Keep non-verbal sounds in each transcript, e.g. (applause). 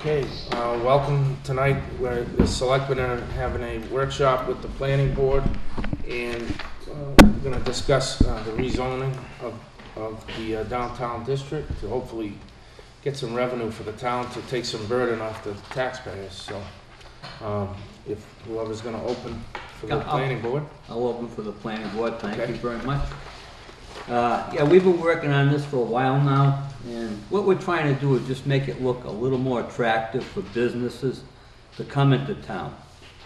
Okay, uh, welcome tonight, where the selectmen are having a workshop with the planning board, and uh, we're gonna discuss uh, the rezoning of, of the uh, downtown district to hopefully get some revenue for the town to take some burden off the taxpayers, so, um, if whoever's gonna open for the Yeah, I'll- planning board. I'll open for the planning board, thank Okay. you very much. Uh, yeah, we've been working on this for a while now, and what we're trying to do is just make it look a little more attractive for businesses to come into town.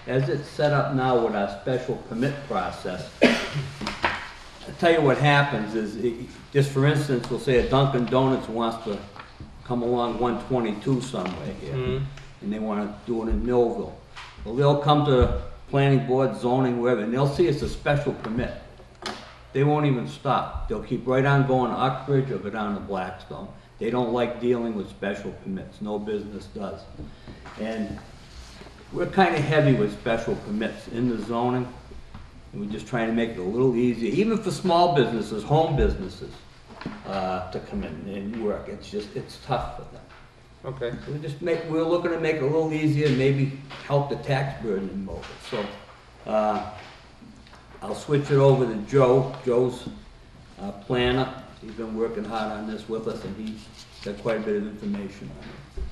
As it's set up now with our special permit process, (coughs) I'll tell you what happens is, it- just for instance, we'll say a Dunkin' Donuts wants to come along one twenty-two somewhere here Mhm. and they want to do it in Millville. Well, they'll come to planning board, zoning, wherever, and they'll see it's a special permit. They won't even stop. They'll keep right on going to Uxbridge or go down to Blackstone. They don't like dealing with special permits. No business does. And we're kind of heavy with special permits in the zoning. And we're just trying to make it a little easier, even for small businesses, home businesses, uh, to come in and work. It's just, it's tough for them. Okay, We're just make, we're looking to make it a little easier, and maybe help the tax burden in Millville. So, uh, I'll switch it over to Joe. Joe's uh, planner. He's been working hard on this with us and he's got quite a bit of information on it.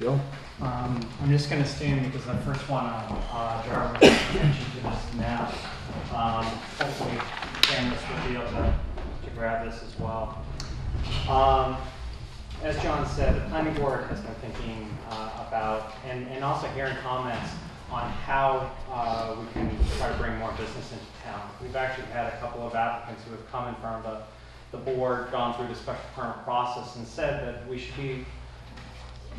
Joe? Um, I'm just gonna stand because I first wanna, uh, draw attention to this map. Um, hopefully cameras will be able to, to grab this as well. Um, as John said, the planning board has been thinking, uh, about, and, and also hearing comments on how, uh, we can try to bring more business into town. We've actually had a couple of applicants who have come in front of the, the board, gone through the special permit process and said that we should be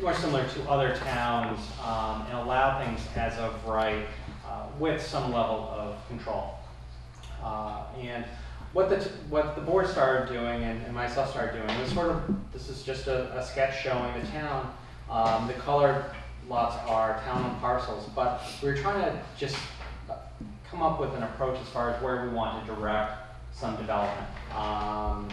more similar to other towns um, and allow things as of right uh, with some level of control. Uh, and what the, what the board started doing and, and myself started doing was sort of, this is just a, a sketch showing the town. Um, the colored lots are town-owned parcels, but we were trying to just uh, come up with an approach as far as where we want to direct some development. Um,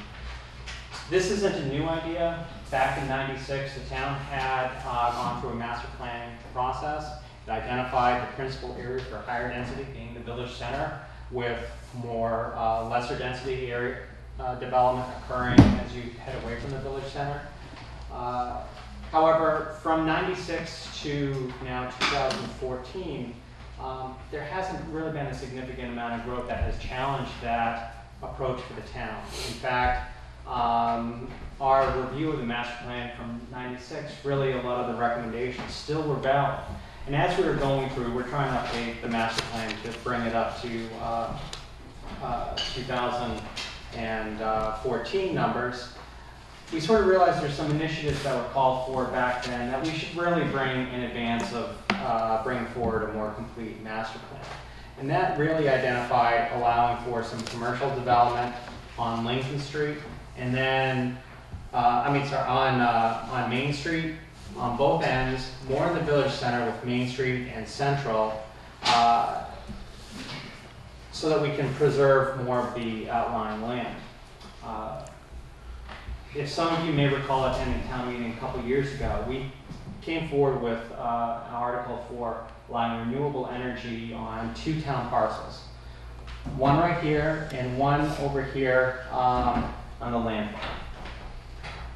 this isn't a new idea. Back in ninety-six, the town had uh, gone through a master planning process. It identified the principal area for higher density being the village center with more uh, lesser density area uh, development occurring as you head away from the village center. However, from ninety-six to now two thousand fourteen, um, there hasn't really been a significant amount of growth that has challenged that approach for the town. In fact, um, our review of the master plan from ninety-six, really a lot of the recommendations still were valid. And as we were going through, we're trying to update the master plan to bring it up to, uh, uh, two thousand and uh, fourteen numbers. We sort of realized there's some initiatives that were called for back then that we should really bring in advance of, uh, bringing forward a more complete master plan. And that really identified allowing for some commercial development on Lincoln Street, and then, uh, I mean, sorry, on, uh, on Main Street, on both ends, more in the village center with Main Street and Central, uh, so that we can preserve more of the outlying land. Uh, If some of you may recall attending town meeting a couple years ago, we came forward with uh, an article for allowing renewable energy on two town parcels. One right here and one over here um, on the landfill.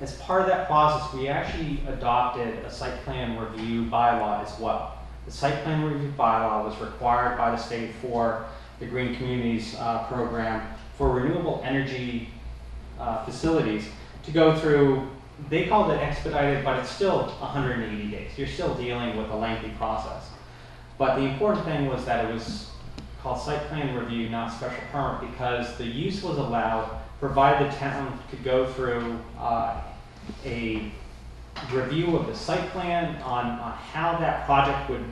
As part of that process, we actually adopted a site plan review bylaw as well. The site plan review bylaw was required by the state for the Green Communities uh, program for renewable energy uh, facilities to go through, they called it expedited, but it's still 180 days. You're still dealing with a lengthy process. But the important thing was that it was called site plan review, not special permit, because the use was allowed, provided the town could go through uh, a review of the site plan on, on how that project would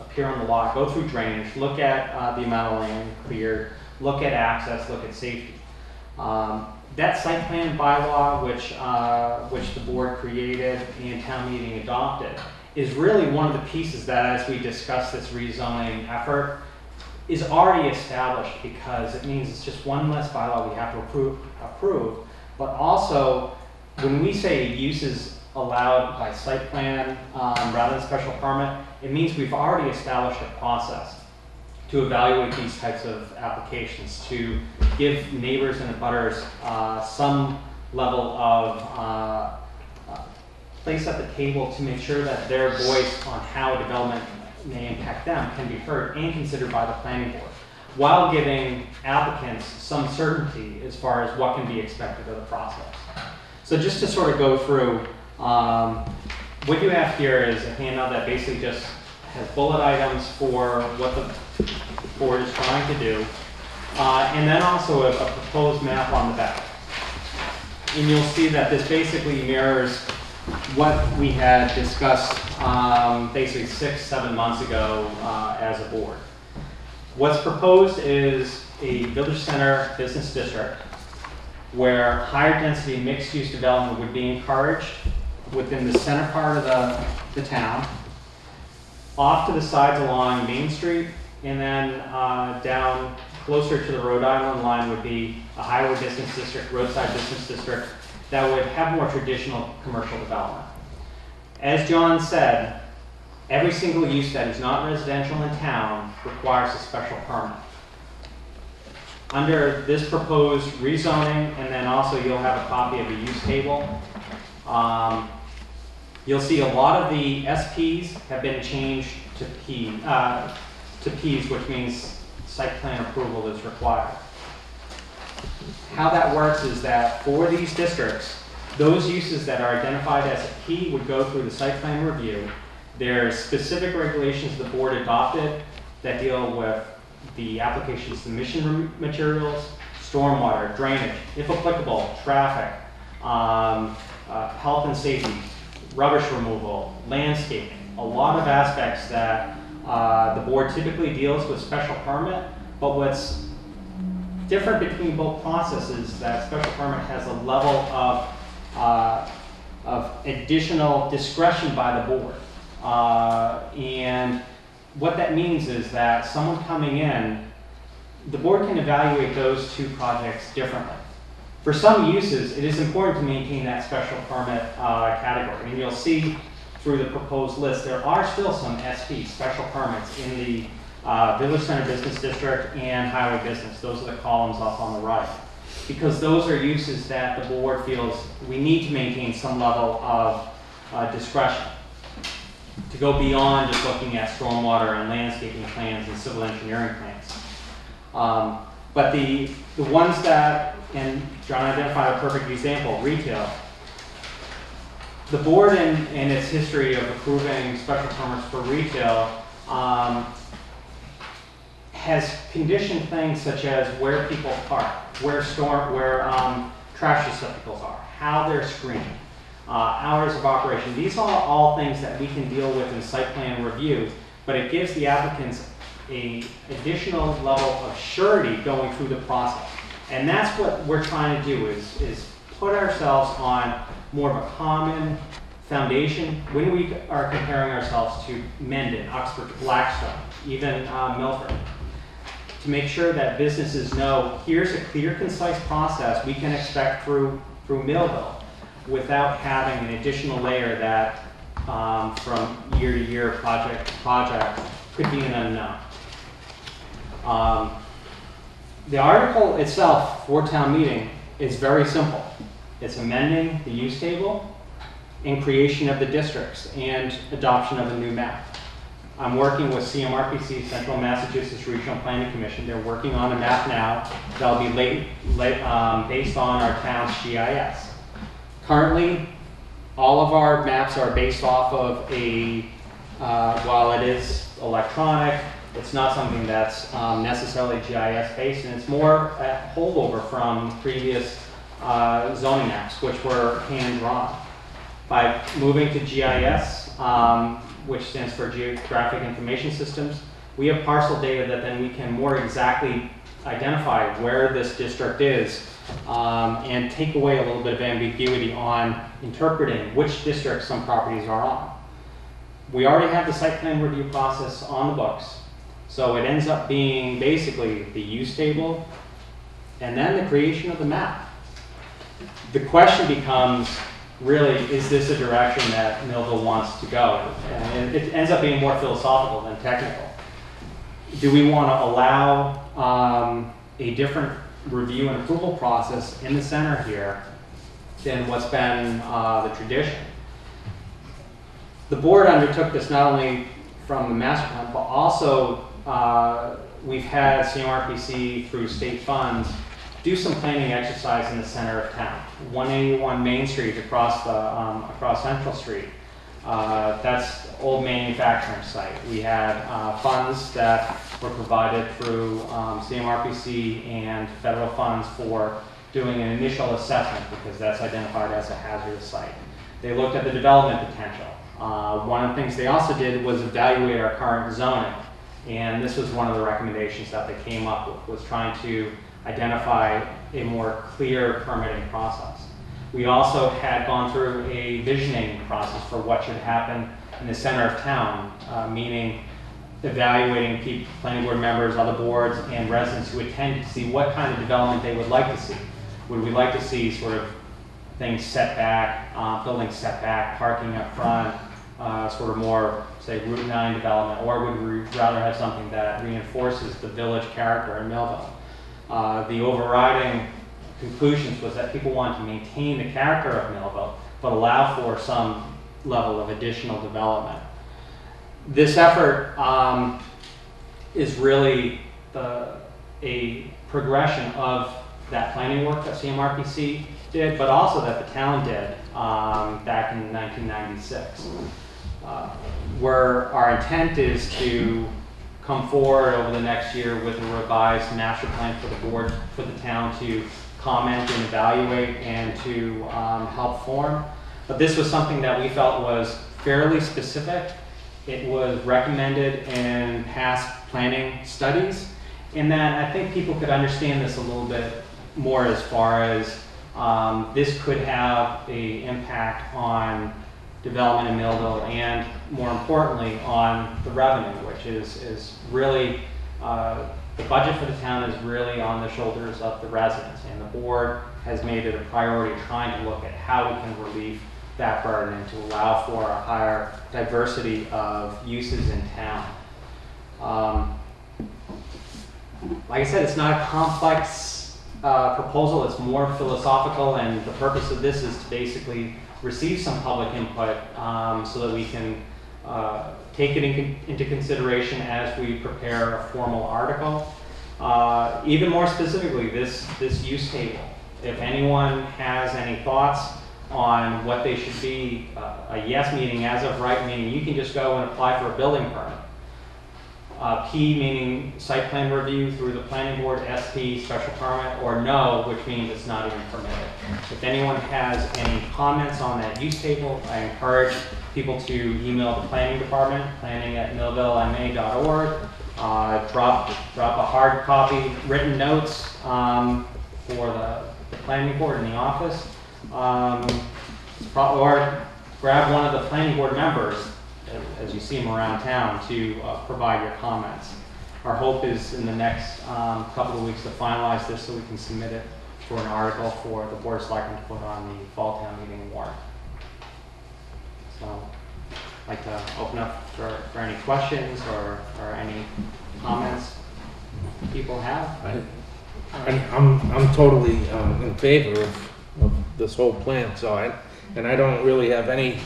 appear on the lot, go through drainage, look at uh, the amount of land cleared, look at access, look at safety. Um, that site plan bylaw, which, uh, which the board created and town meeting adopted, is really one of the pieces that, as we discuss this rezoning effort, is already established because it means it's just one less bylaw we have to approve, approve. But also, when we say uses allowed by site plan um, rather than special permit, it means we've already established a process to evaluate these types of applications, to give neighbors and abutters uh, some level of uh, uh, place at the table to make sure that their voice on how development may impact them can be heard and considered by the planning board, while giving applicants some certainty as far as what can be expected of the process. So just to sort of go through, um, what you have here is a handout that basically just has bullet items for what the board is trying to do, uh, and then also a, a proposed map on the back. And you'll see that this basically mirrors what we had discussed, um, basically six, seven months ago, uh, as a board. What's proposed is a village center business district where higher density mixed use development would be encouraged within the center part of the, the town, off to the sides along Main Street, and then uh, down closer to the Rhode Island line would be a highway business district, roadside business district, that would have more traditional commercial development. As John said, every single use that is not residential in town requires a special permit. Under this proposed rezoning, and then also you'll have a copy of the use table, um, You'll see a lot of the SPs have been changed to P, uh, to Ps, which means site plan approval is required. How that works is that for these districts, those uses that are identified as a P would go through the site plan review. There's specific regulations the board adopted that deal with the application submission materials, stormwater, drainage, if applicable, traffic, um, uh, health and safety, rubbish removal, landscaping, a lot of aspects that uh, the board typically deals with special permit, but what's different between both processes is that special permit has a level of, uh, of additional discretion by the board. Uh, and what that means is that someone coming in, the board can evaluate those two projects differently. For some uses, it is important to maintain that special permit uh, category. And you'll see through the proposed list, there are still some SP, special permits, in the uh, Village Center Business District and Highway Business. Those are the columns up on the right. Because those are uses that the board feels we need to maintain some level of uh, discretion to go beyond just looking at stormwater and landscaping plans and civil engineering plans. Um, but the, the ones that, and John identified a perfect example, retail. The board in, in its history of approving special permits for retail, um, has conditioned things such as where people park, where storm, where, um, trash receptacles are, how they're screened, uh, hours of operation. These are all things that we can deal with in site plan review, but it gives the applicants a additional level of surety going through the process. And that's what we're trying to do is, is put ourselves on more of a common foundation when we are comparing ourselves to Mendon, Oxford, Blackstone, even uh, Milford. To make sure that businesses know, here's a clear, concise process we can expect through, through Millville without having an additional layer that um, from year to year, project to project, could be an unknown. Um, the article itself for town meeting is very simple. It's amending the use table and creation of the districts and adoption of a new map. I'm working with CMRPC, Central Massachusetts Regional Planning Commission. They're working on a map now that'll be late, late, um, based on our town's GIS. Currently, all of our maps are based off of a, uh, while it is electronic, it's not something that's um, necessarily GIS based, and it's more a holdover from previous uh, zoning maps, which were hand drawn. By moving to GIS, um, which stands for Geographic Information Systems, we have parcel data that then we can more exactly identify where this district is um, and take away a little bit of ambiguity on interpreting which districts some properties are on. We already have the site plan review process on the books. So it ends up being basically the use table and then the creation of the map. The question becomes, really, is this a direction that Millville wants to go? And it ends up being more philosophical than technical. Do we want to allow um, a different review and approval process in the center here than what's been uh, the tradition? The board undertook this not only from the master plan, but also uh, we've had CMRPC through state funds do some planning exercise in the center of town. 181 Main Street across the um, across Central Street. Uh, that's old manufacturing site. We had uh, funds that were provided through um, CMRPC and federal funds for doing an initial assessment because that's identified as a hazardous site. They looked at the development potential. Uh, one of the things they also did was evaluate our current zoning. And this was one of the recommendations that they came up with, was trying to identify a more clear permitting process. We also had gone through a visioning process for what should happen in the center of town, uh, meaning evaluating people, planning board members, other boards, and residents who attend to see what kind of development they would like to see. Would we like to see sort of things set back, uh, buildings set back, parking up front, uh, sort of more, say, Route 9 development, or would we rather have something that reinforces the village character in Millville? Uh, the overriding conclusions was that people wanted to maintain the character of Millville, but allow for some level of additional development. This effort um, is really the, a progression of that planning work that CMRPC did, but also that the town did um, back in 1996. Uh, where our intent is to come forward over the next year with a revised master plan for the board, for the town to comment and evaluate and to um, help form. But this was something that we felt was fairly specific. It was recommended in past planning studies. And that I think people could understand this a little bit more as far as um, this could have a impact on development in Millville and more importantly on the revenue, which is, is really, uh, the budget for the town is really on the shoulders of the residents. And the board has made it a priority trying to look at how we can relieve that burden and to allow for a higher diversity of uses in town. Um, like I said, it's not a complex uh, proposal, it's more philosophical, and the purpose of this is to basically receive some public input um, so that we can uh, take it in, into consideration as we prepare a formal article. Uh, even more specifically, this, this use table. If anyone has any thoughts on what they should be, uh, a yes meaning, as of right meaning, you can just go and apply for a building permit. Uh, P meaning site plan review through the planning board, SP special permit, or no, which means it's not even permitted. If anyone has any comments on that use table, I encourage people to email the planning department, planning at millvillema.org. Uh, drop, drop a hard copy, written notes, um, for the, planning board in the office. Um, or grab one of the planning board members, as- you see them around town, to uh, provide your comments. Our hope is in the next um, couple of weeks to finalize this so we can submit it for an article for the board of selectmen to put on the fall town meeting warrant. So, I'd like to open up for, for any questions or, or any comments people have. I- And I'm, I'm totally um, in favor of, of this whole plan, so I, and I don't really have any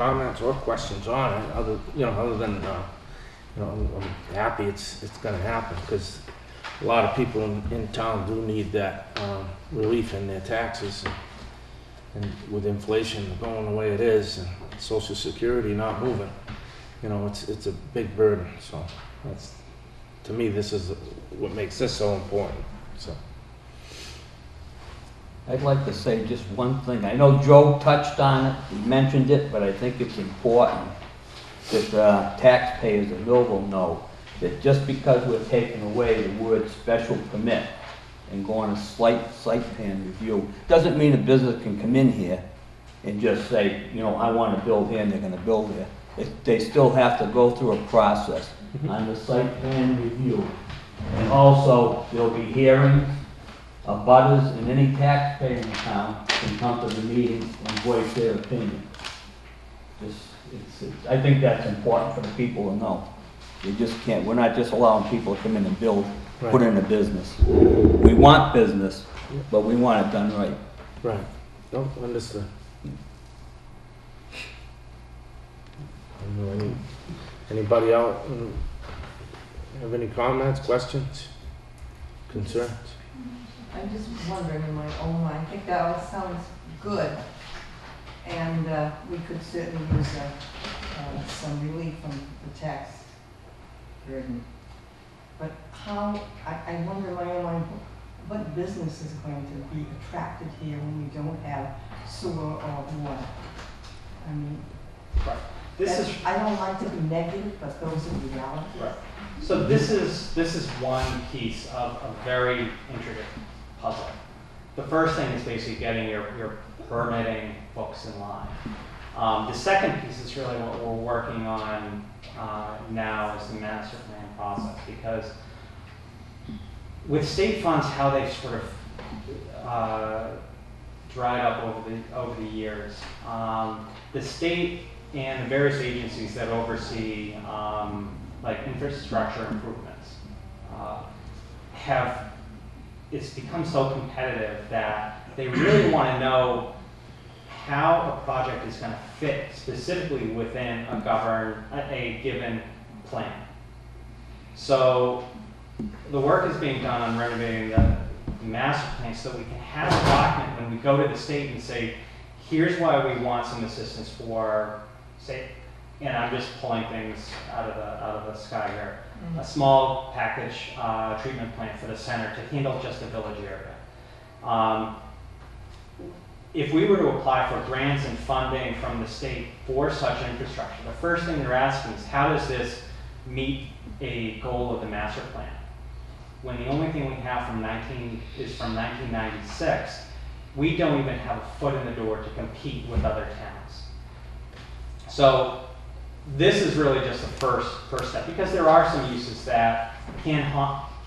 comments or questions on it, other, you know, other than, uh, you know, I'm happy it's, it's gonna happen, because a lot of people in, in town do need that um, relief in their taxes. and- And with inflation going the way it is, and social security not moving, you know, it's, it's a big burden, so that's, to me, this is what makes this so important, so. I'd like to say just one thing. I know Joe touched on it, he mentioned it, but I think it's important that uh, taxpayers of Millville know that just because we're taking away the word special permit and go on a slight site plan review, doesn't mean a business can come in here and just say, you know, I want to build here and they're going to build here. It- They still have to go through a process on the site plan review. And also, there'll be hearings abutters and any taxpayer in town can come to the meeting and voice their opinion. Just, it's, it's, I think that's important for the people to know. You just can't, we're not just allowing people to come in and build, put in a business. We want business, but we want it done right. Right. No, understood. I don't know, any, anybody else mm, have any comments, questions, concerns? I'm just wondering in my own mind, I think that all sounds good. And uh, we could certainly use uh, uh, some relief from the tax burden. But how, I, I wonder in my own mind, what business is going to be attracted here when we don't have sewer or water? I mean, This is, I don't like to be negative, but those are the realities. Right. so this is, this is one piece of a very intricate puzzle. The first thing is basically getting your, your permitting books in line. Um, the second piece is really what we're working on, uh, now is the master plan process, because with state funds, how they've sort of, uh, dried up over the, over the years, um, the state and the various agencies that oversee, um, like infrastructure improvements, uh, have, it's become so competitive that they really want to know how a project is going to fit specifically within a govern, a, given plan. So the work is being done on renovating the master plan so that we can have a document when we go to the state and say, here's why we want some assistance for, say, and I'm just pulling things out of the, out of the sky here. A small package, uh, treatment plant for the center to handle just the village area. Um, if we were to apply for grants and funding from the state for such infrastructure, the first thing they're asking is, how does this meet a goal of the master plan? When the only thing we have from nineteen, is from nineteen ninety-six, we don't even have a foot in the door to compete with other towns. So, this is really just the first, first step, because there are some uses that can,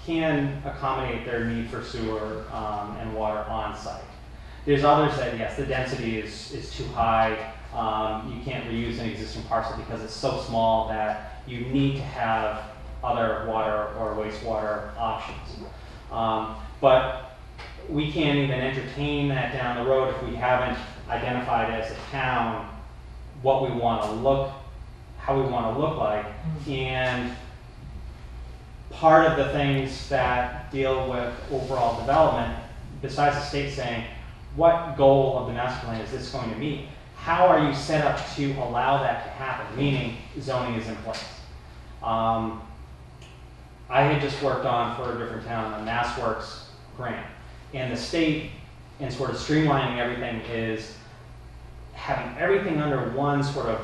can accommodate their need for sewer, um, and water on site. There's others that, yes, the density is, is too high, um, you can't reuse an existing parcel because it's so small that you need to have other water or wastewater options. Um, but we can't even entertain that down the road if we haven't identified as a town what we want to look, how we want to look like. And part of the things that deal with overall development, besides the state saying, what goal of the master plan is this going to meet? How are you set up to allow that to happen, meaning zoning is in place? Um, I had just worked on, for a different town, a MassWorks grant. And the state, in sort of streamlining everything, is having everything under one sort of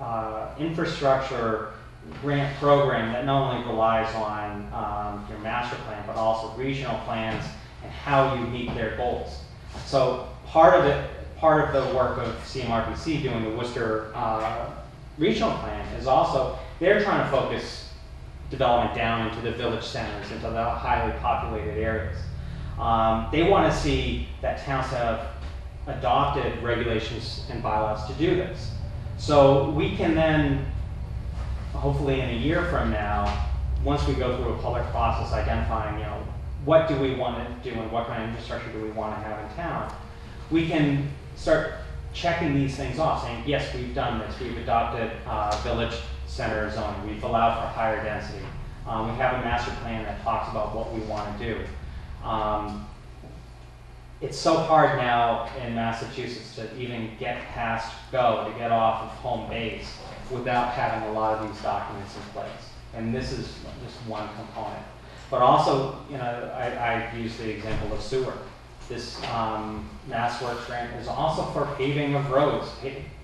uh, infrastructure grant program that not only relies on um, your master plan, but also regional plans and how you meet their goals. So part of it, part of the work of CMRPC doing the Worcester uh, regional plan is also, they're trying to focus development down into the village centers, into the highly populated areas. Um, they want to see that towns have adopted regulations and bylaws to do this. So we can then, hopefully in a year from now, once we go through a public process identifying, you know, what do we want to do and what kind of infrastructure do we want to have in town, we can start checking these things off, saying, yes, we've done this, we've adopted uh, village center zoning, we've allowed for higher density. Um, we have a master plan that talks about what we want to do. Um, it's so hard now in Massachusetts to even get past go, to get off of home base without having a lot of these documents in place. And this is just one component. But also, you know, I, I use the example of sewer. This um, Mass grant is also for paving of roads,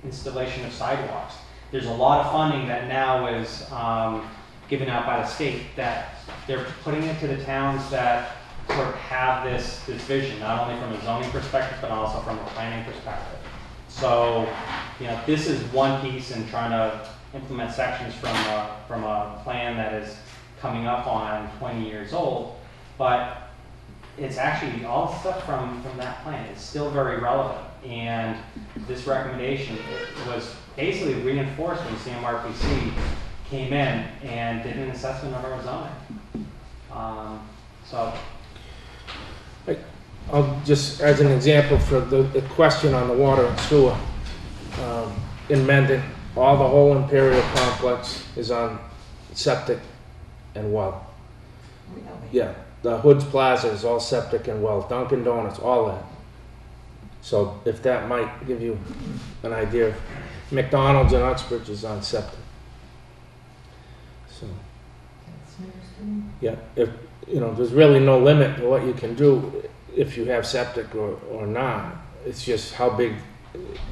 installation of sidewalks. There's a lot of funding that now is um, given out by the state that they're putting it to the towns that have this, this vision, not only from a zoning perspective, but also from a planning perspective. So, you know, this is one piece in trying to implement sections from a, from a plan that is coming up on twenty years old. But it's actually, all stuff from, from that plan is still very relevant. And this recommendation was basically reinforced when CMRPC came in and did an assessment of our zoning. Um, so, I'll just, as an example for the, the question on the water and sewer, um, in Mendon, all the whole Imperial complex is on septic and well. Really? Yeah, the Hoods Plaza is all septic and well, Dunkin' Donuts, all that. So if that might give you an idea, McDonald's in Uxbridge is on septic. So, That's yeah, if, you know, there's really no limit to what you can do if you have septic or, or not. It's just how big,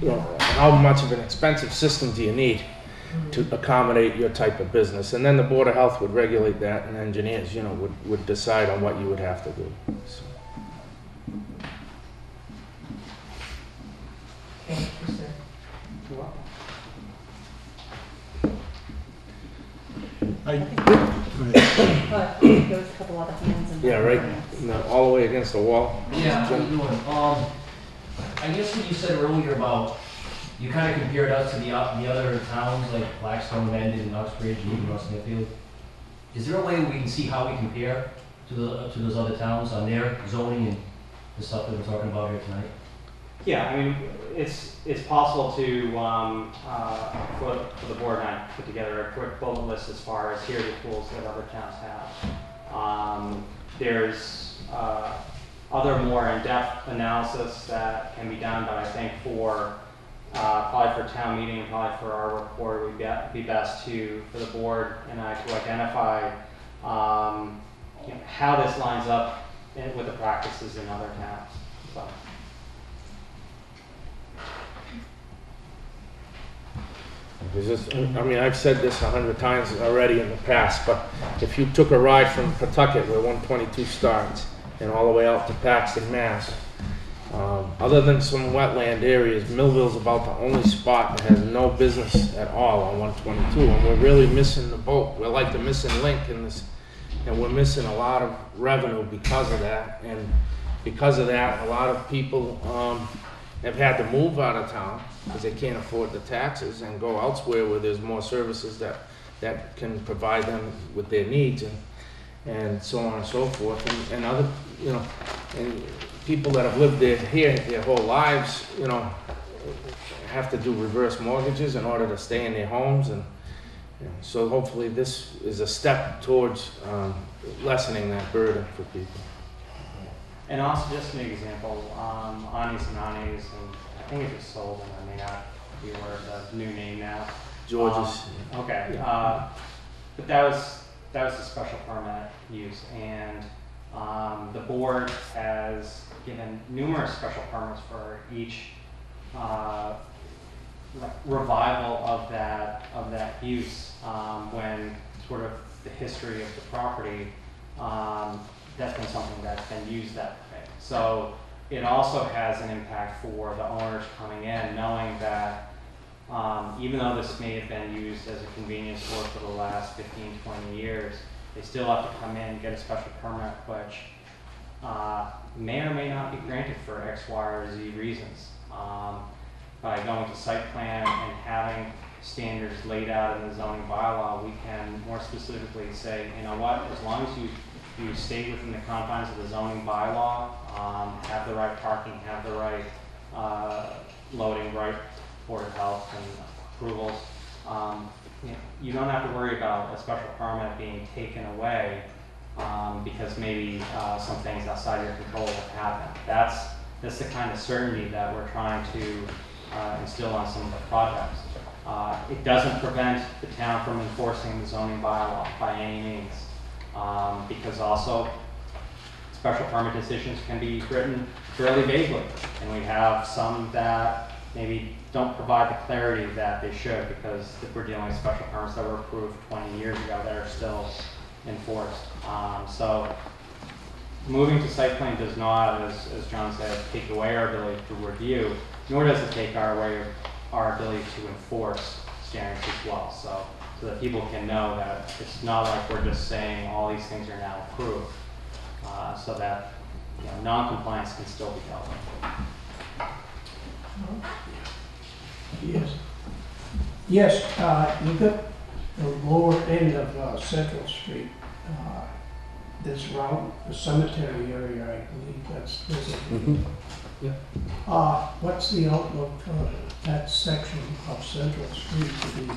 you know, how much of an expensive system do you need to mm-hmm. accommodate your type of business? And then the Board of Health would regulate that and engineers, you know, would, would decide on what you would have to do. So, Thank you, sir. But (coughs) there was a couple other hands in. Yeah, right, No, all the way against the wall. Yeah, how you doing? Um, I guess what you said earlier about, you kind of compared us to the, o- the other towns like Blackstone, Mendon, and Uxbridge, and even West Smithfield. Is there a way we can see how we compare to the, to those other towns on their zoning and the stuff that we're talking about here tonight? yeah, I mean, it's, it's possible to, um, uh, for, for the board and I put together a quick bullet list as far as here are the tools that other towns have. Um, there's, uh, other more in-depth analysis that can be done, but I think for, uh, probably for town meeting, probably for our report, would be, be best to, for the board and I to identify, um, you know, how this lines up with the practices in other towns, so. I mean, I've said this a hundred times already in the past, but if you took a ride from Pawtucket where one twenty-two starts and all the way out to Paxton, Mass, um, other than some wetland areas, Millville's about the only spot that has no business at all on one twenty-two, and we're really missing the boat. We're like the missing link in this, and we're missing a lot of revenue because of that, and because of that, a lot of people, um, have had to move out of town because they can't afford the taxes and go elsewhere where there's more services that, that can provide them with their needs and, and so on and so forth. And, and other, you know, and people that have lived there here their whole lives, you know, have to do reverse mortgages in order to stay in their homes and, know, so hopefully this is a step towards, um, lessening that burden for people. And also, just an example, um, Anis and Anis, and I think it was sold, and I may not be aware of the new name now. George's, Okay, Yeah. uh, but that was, that was a special permit use, and, um, the board has given numerous special permits for each, uh, re- revival of that, of that use, um, when sort of the history of the property, um, that's been something that's been used that way. So it also has an impact for the owners coming in, knowing that um, even though this may have been used as a convenience store for the last 15, 20 years, they still have to come in, and get a special permit, which uh, may or may not be granted for X, Y, or Z reasons. Um, by going to site plan and having standards laid out in the zoning bylaw, we can more specifically say, you know what, as long as you, you stay within the confines of the zoning bylaw, um, have the right parking, have the right, uh, loading, right Board of Health and approvals, um, you know, you don't have to worry about a special permit being taken away, um, because maybe, uh, some things outside your control have happened. That's, that's the kind of certainty that we're trying to, uh, instill on some of the projects. Uh, it doesn't prevent the town from enforcing the zoning bylaw by any means, um, because also special permit decisions can be written fairly vaguely, and we have some that maybe don't provide the clarity that they should, because if we're dealing with special permits that were approved twenty years ago that are still enforced. Um, so, moving to site plan does not, as, as John said, take away our ability to review, nor does it take our way, our ability to enforce standards as well, so, so that people can know that it's not like we're just saying all these things are now approved, uh, so that you know, non-compliance can still be dealt with. Yes. Yes, uh, you got the lower end of uh, Central Street, uh, this route, the cemetery area, I believe that's visible. Yeah. Uh, what's the outlook for that section of Central Street to be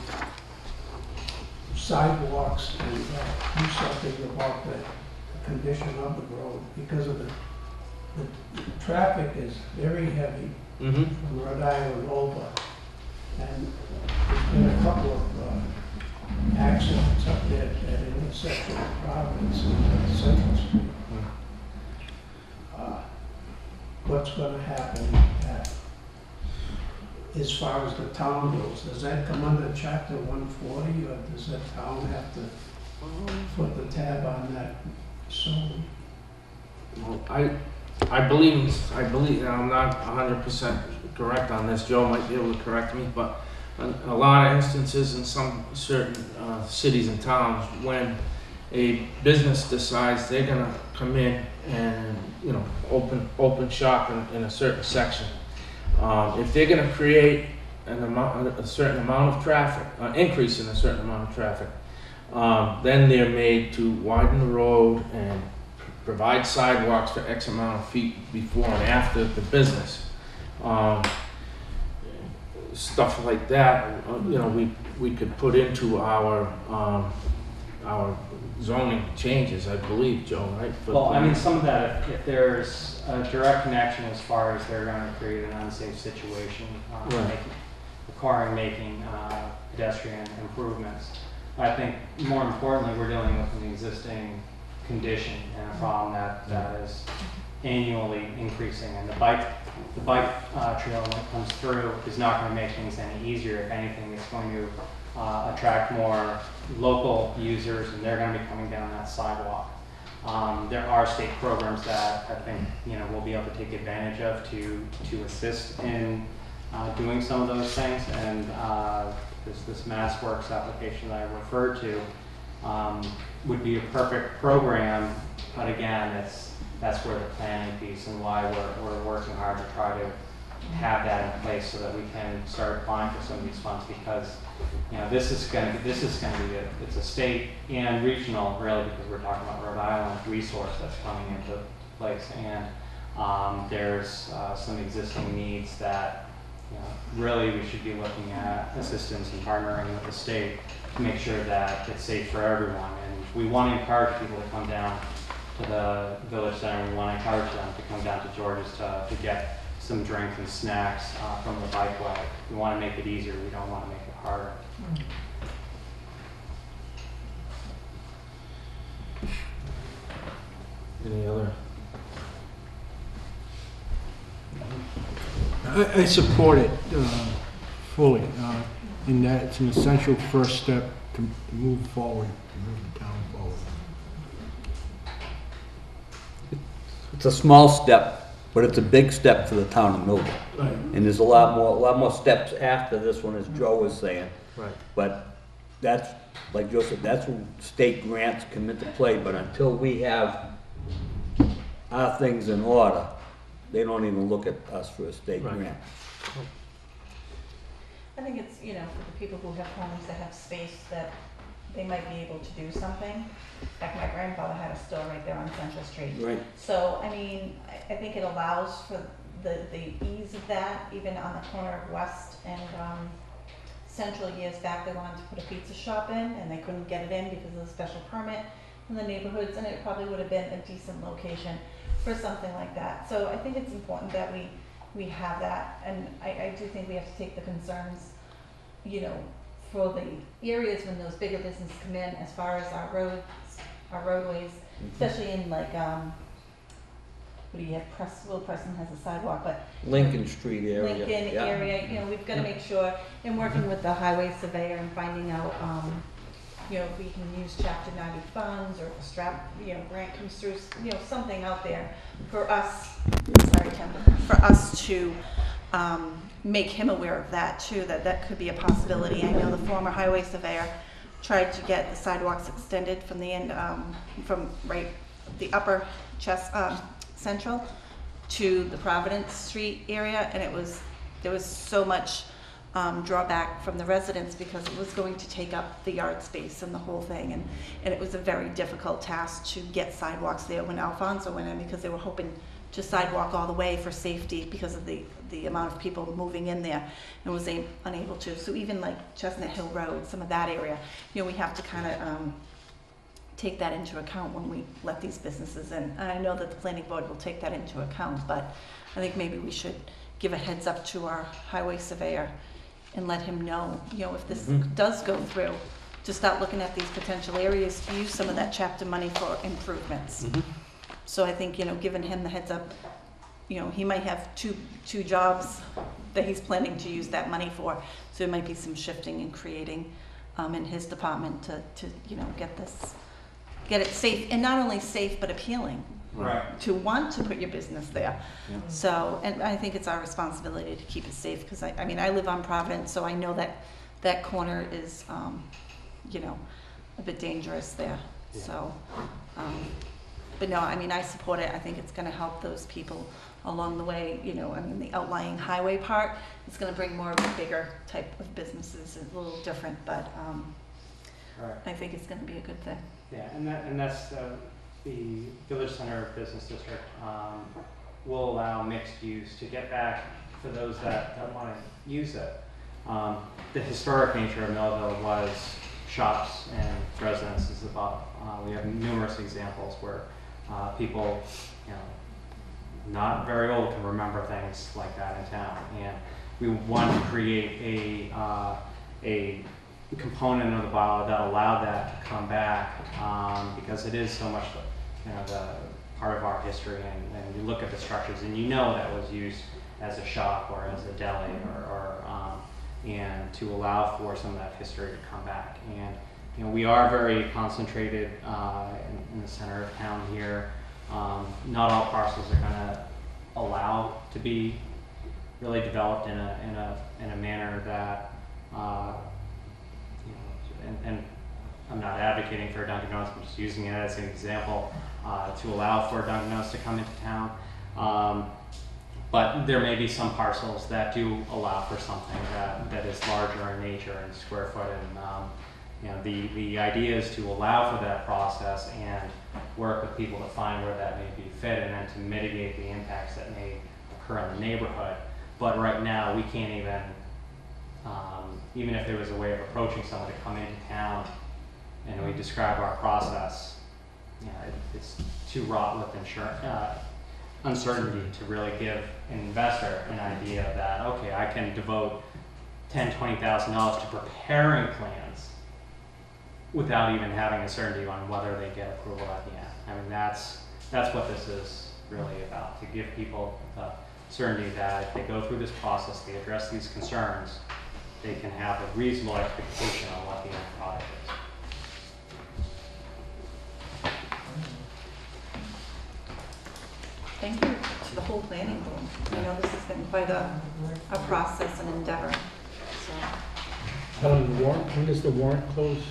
sidewalks and uh, do something about the condition of the road? Because of the, the traffic is very heavy Mm-hmm. from Rhode Island over. And there's been a couple of uh, accidents up there at intersection of Providence and Central Street. Uh, What's gonna happen at, as far as the town goes? Does that come under chapter one forty or does the town have to put the tab on that soon? Well, I, I believe, I believe, I'm not hundred percent correct on this, Joe might be able to correct me, but a lot of instances in some certain, uh, cities and towns, when a business decides they're gonna come in and, you know, open, open shop in, in a certain section, um, if they're gonna create an amount, a certain amount of traffic, an increase in a certain amount of traffic, um, then they're made to widen the road and provide sidewalks for X amount of feet before and after the business. Um, stuff like that, uh, you know, we, we could put into our, um, our zoning changes, I believe, Joe, right? For Well, I mean, planning. some of that, if- if there's a direct connection as far as they're gonna create an unsafe situation, uh, Right. making- requiring making, uh, pedestrian improvements. I think more importantly, we're dealing with an existing condition and a problem that, that is annually increasing. And the bike, the bike, uh, trail when it comes through is not gonna make things any easier. If anything, it's going to, uh, attract more local users and they're gonna be coming down that sidewalk. Um, there are state programs that I think, you know, we'll be able to take advantage of to, to assist in, uh, doing some of those things. And, uh, this, this Mass Works application that I referred to, um, would be a perfect program. But again, it's, that's where the planning piece and why we're, we're working hard to try to have that in place so that we can start applying for some of these funds because, you know, this is gonna, this is gonna be, a it's a state and regional really because we're talking about Rhode Island resource that's coming into place. And, um, there's, uh, some existing needs that, you know, really we should be looking at assistance and partnering with the state to make sure that it's safe for everyone. And we want to encourage people to come down to the village center. We want to encourage them to come down to George's to, to get some drinks and snacks uh, from the bikeway. We want to make it easier. We don't want to make harder. Any other? I, I support it uh, fully, uh, in that it's an essential first step to to move forward, to move the town forward. It's a small step, but it's a big step for the town of Millville. Right. And there's a lot more, a lot more steps after this one, as Joe was saying. Right. But that's, like Joe said, that's when state grants come into play, but until we have our things in order, they don't even look at us for a state Right. grant. I think it's, you know, for the people who have homes that have space that they might be able to do something. Like my grandfather had a store right there on Central Street. Right. So, I mean, I, I think it allows for the, the ease of that, even on the corner of West and, um, Central years back, they wanted to put a pizza shop in and they couldn't get it in because of the special permit from the neighborhoods and it probably would have been a decent location for something like that. So I think it's important that we, we have that and I, I do think we have to take the concerns, you know, for the areas when those bigger businesses come in as far as our roads, our roadways, especially in like, um, what do you have, Press, well, Preston has a sidewalk, but Lincoln Street area. Lincoln yeah. area, you know, we've gotta make sure, and working with the highway surveyor and finding out, um, you know, if we can use chapter ninety funds, or if a strap, you know, grant comes through, you know, something out there for us, sorry, Tim, for us to, um, make him aware of that too, that that could be a possibility. I know the former highway surveyor tried to get the sidewalks extended from the end, um, from right, the upper chest, um, Central to the Providence Street area, and it was, there was so much um, drawback from the residents because it was going to take up the yard space and the whole thing, and, and it was a very difficult task to get sidewalks there when Alfonso went in, because they were hoping to sidewalk all the way for safety because of the, the amount of people moving in there, and was a- unable to. So even like Chestnut Hill Road, some of that area, you know, we have to kind of, um, take that into account when we let these businesses in. And I know that the planning board will take that into account, but I think maybe we should give a heads up to our highway surveyor and let him know, you know, if this Mhm. does go through, to start looking at these potential areas to use some of that chapter money for improvements. Mhm. So I think, you know, giving him the heads up, you know, he might have two, two jobs that he's planning to use that money for. So there might be some shifting and creating, um, in his department to, to, you know, get this, get it safe, and not only safe, but appealing Right. to want to put your business there. Yeah. So, and I think it's our responsibility to keep it safe, because I, I mean, I live on Providence, so I know that that corner is, um, you know, a bit dangerous there, so. um, But no, I mean, I support it, I think it's gonna help those people along the way, you know, I mean, the outlying highway part, it's gonna bring more of a bigger type of businesses, It's a little different, but, um, Right. I think it's gonna be a good thing. Yeah, and that, and that's the, the Village Center Business District, um, will allow mixed use to get back for those that, that wanna use it. Um, the historic nature of Millville was shops and residences above. Uh, we have numerous examples where, uh, people, you know, not very old can remember things like that in town. And we want to create a, uh, a component of the bylaw that allowed that to come back, um, because it is so much, you know, the part of our history, and, and you look at the structures, and you know that was used as a shop or as a deli, or, or, um, and to allow for some of that history to come back. And, you know, we are very concentrated, uh, in, in the center of town here. Um, not all parcels are gonna allow to be really developed in a, in a, in a manner that, uh, you know, and, and I'm not advocating for Dunkin' Donuts, I'm just using it as an example, uh, to allow for Dunkin' Donuts to come into town. Um, but there may be some parcels that do allow for something that, that is larger in nature and square foot and, um, you know, the, the idea is to allow for that process and work with people to find where that may be fit and then to mitigate the impacts that may occur in the neighborhood. But right now, we can't even, um, even if there was a way of approaching someone to come into town and we describe our process, you know, it, it's too wrought with insurance, uh, uncertainty to really give an investor an idea that, okay, I can devote ten, twenty thousand dollars to preparing plans without even having a certainty on whether they get approval at the end. I mean, that's, that's what this is really about, to give people the certainty that if they go through this process, they address these concerns, they can have a reasonable expectation on what the end product is. Thank you to the whole planning board. I know this has been quite a, a process and endeavor, so. Helen, the warrant, when does the warrant close?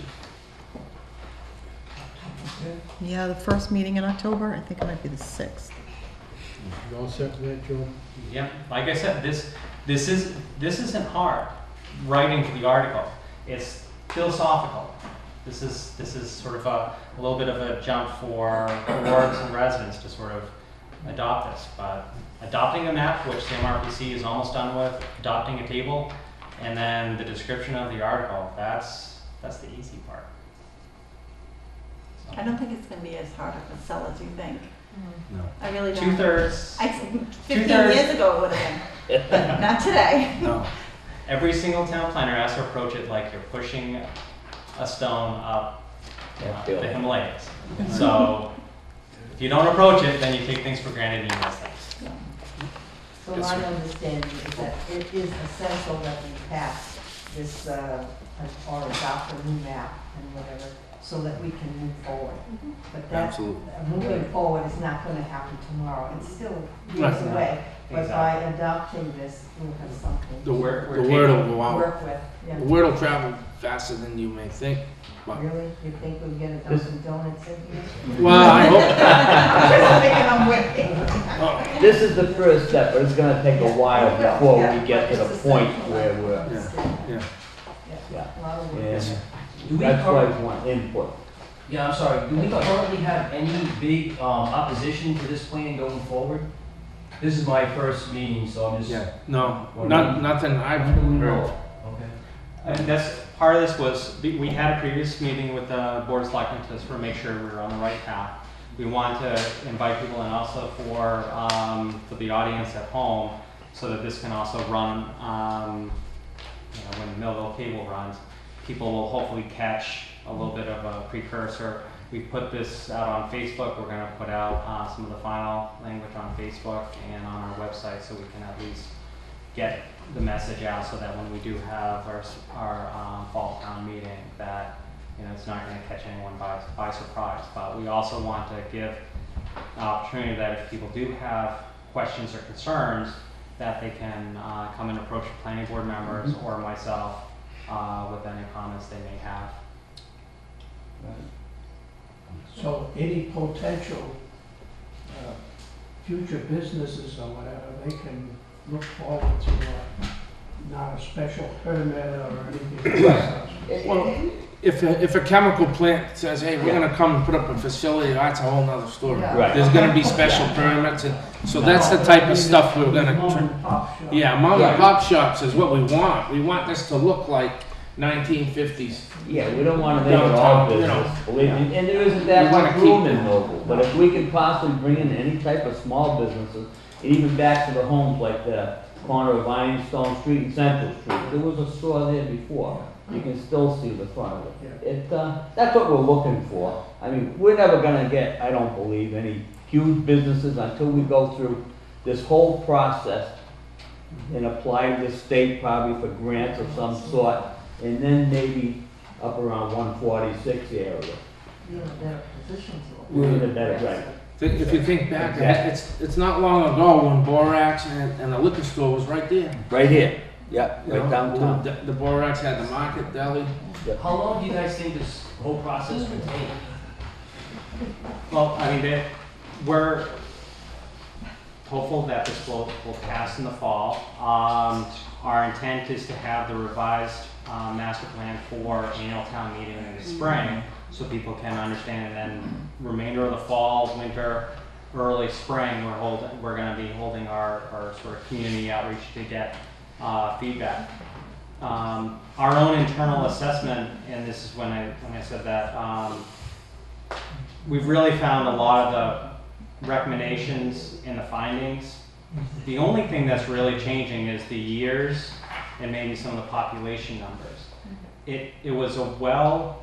Yeah, the first meeting in October, I think it might be the sixth. You all set with that, Joe? Yeah, like I said, this, this is, this isn't hard, writing the article. It's philosophical. This is, this is sort of a, a little bit of a jump for boards and residents to sort of adopt this. But adopting a map, which the MRPC is almost done with, adopting a table, and then the description of the article, that's, that's the easy part. So, I don't think it's gonna be as hard of a sell as you think. No. I really don't. Two-thirds, I, fifteen Two-thirds. years ago it would have been, but not today. (laughs) No. Every single town planner has to approach it like you're pushing a stone up uh, the Himalayas. (laughs) So if you don't approach it, then you take things for granted and you miss things. So my understanding is that it is essential that we pass this, uh, or adopt a new map and whatever, so that we can move forward. But that, Absolutely. uh, moving forward is not gonna happen tomorrow, it's still years Right. away. But by adopting this, we'll have something The to We're- word, the word will go out. work with, yeah. The word will travel faster than you may think. But, Really? You think we'll get a Dunkin' Donuts in here? well, I hope, (laughs) Just thinking I'm with oh, This is the first step, but it's gonna take a while before Yeah, we get to the a point where we're, yeah, yeah. yeah. A lot of work. And Do we that's why cur- we want input. Yeah, I'm sorry, do we currently have any big, um, opposition to this plan going forward? This is my first meeting, so I'm just. Yeah, no, not, nothing I've How heard. Okay. And that's, part of this was, we we had a previous meeting with the Board of Selectmen to sort of make sure we were on the right path. We wanted to invite people and also for, um, for the audience at home, so that this can also run, um, you know, when Millville Cable runs, people will hopefully catch a little bit of a precursor. We put this out on Facebook, we're gonna put out, uh, some of the final language on Facebook and on our website, so we can at least get the message out so that when we do have our, our, um, fall town meeting, that, you know, it's not gonna catch anyone by, by surprise. But we also want to give an opportunity that if people do have questions or concerns, that they can, uh, come and approach the planning board members or myself, uh, with any comments they may have. So any potential uh, future businesses or whatever, they can look forward to uh, not a special permit or anything like that. Well, if, a- if a chemical plant says, hey, we're gonna come and put up a facility, that's a whole nother story. Yeah. Right. There's gonna be special permits, and, so that's the type of stuff we're gonna, Mom tr- and pop shop. yeah, mom and pop shops is what we want. We want this to look like nineteen fifties. Yeah, we don't wanna make it all Downtown, you know. business, believe me, and there isn't We that wanna much keep room in Noble, but if we could possibly bring in any type of small businesses, even back to the homes like the corner of Ironstone Street and Central Street, there was a store there before, you can still see the front of it. It, uh, that's what we're looking for, I mean, we're never gonna get, I don't believe, any huge businesses until we go through this whole process and apply to the state probably for grants of some sort, and then maybe up around one forty-six area. You're in a better position to. We're in a better, right. Think- If you think back, Exactly. it's, it's not long ago when Borax and, and the liquor store was right there. Right here, yeah, you know? right downtown. The, the Borax had the market deli. How long do you guys think this whole process would take? Well, I mean, they, we're hopeful that this will, will pass in the fall. Um, our intent is to have the revised, um, master plan for annual town meeting in the spring, so people can understand, and then remainder of the fall, winter, early spring, we're holding, we're gonna be holding our, our sort of community outreach to get, uh, feedback. Um, our own internal assessment, and this is when I, when I said that, um, we've really found a lot of the recommendations and the findings. The only thing that's really changing is the years and maybe some of the population numbers. It, it was a well,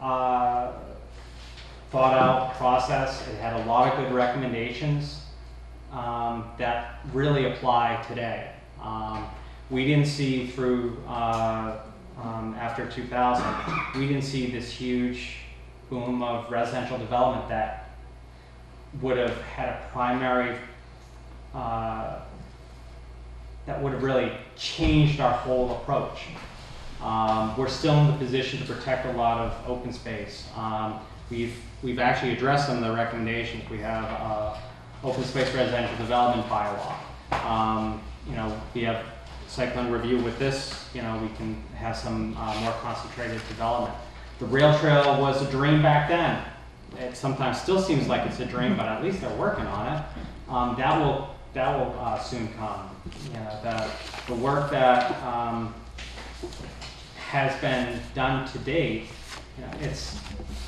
uh, thought out process. It had a lot of good recommendations, um, that really apply today. Um, we didn't see through, uh, um, after two thousand, we didn't see this huge boom of residential development that would have had a primary, uh, that would have really changed our whole approach. Um, we're still in the position to protect a lot of open space. Um, we've, we've actually addressed some of the recommendations. We have, uh, open space residential development bylaw. Um, you know, we have site plan review with this, you know, we can have some, uh, more concentrated development. The rail trail was a dream back then. It sometimes still seems like it's a dream, but at least they're working on it. Um, that will, that will, uh, soon come. You know, the, the work that, um, has been done to date, you know, it's,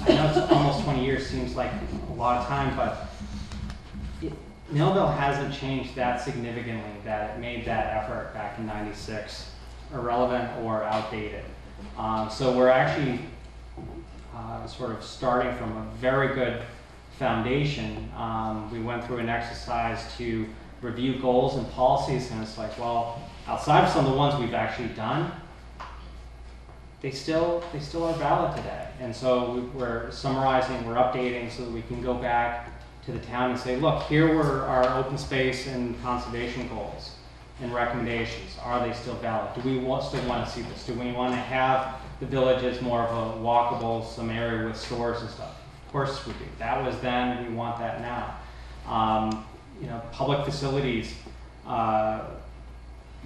I know it's almost twenty years, seems like a lot of time, but Millville hasn't changed that significantly that it made that effort back in ninety-six irrelevant or outdated. Um, so we're actually, uh, sort of starting from a very good foundation. Um, we went through an exercise to review goals and policies, and it's like, well, outside of some of the ones we've actually done, they still, they still are valid today. And so we- we're summarizing, we're updating so that we can go back to the town and say, look, here were our open space and conservation goals. and recommendations, are they still valid? Do we want, still want to see this? Do we want to have the village as more of a walkable, some area with stores and stuff? Of course we do. That was then, we want that now. Um, you know, public facilities, uh,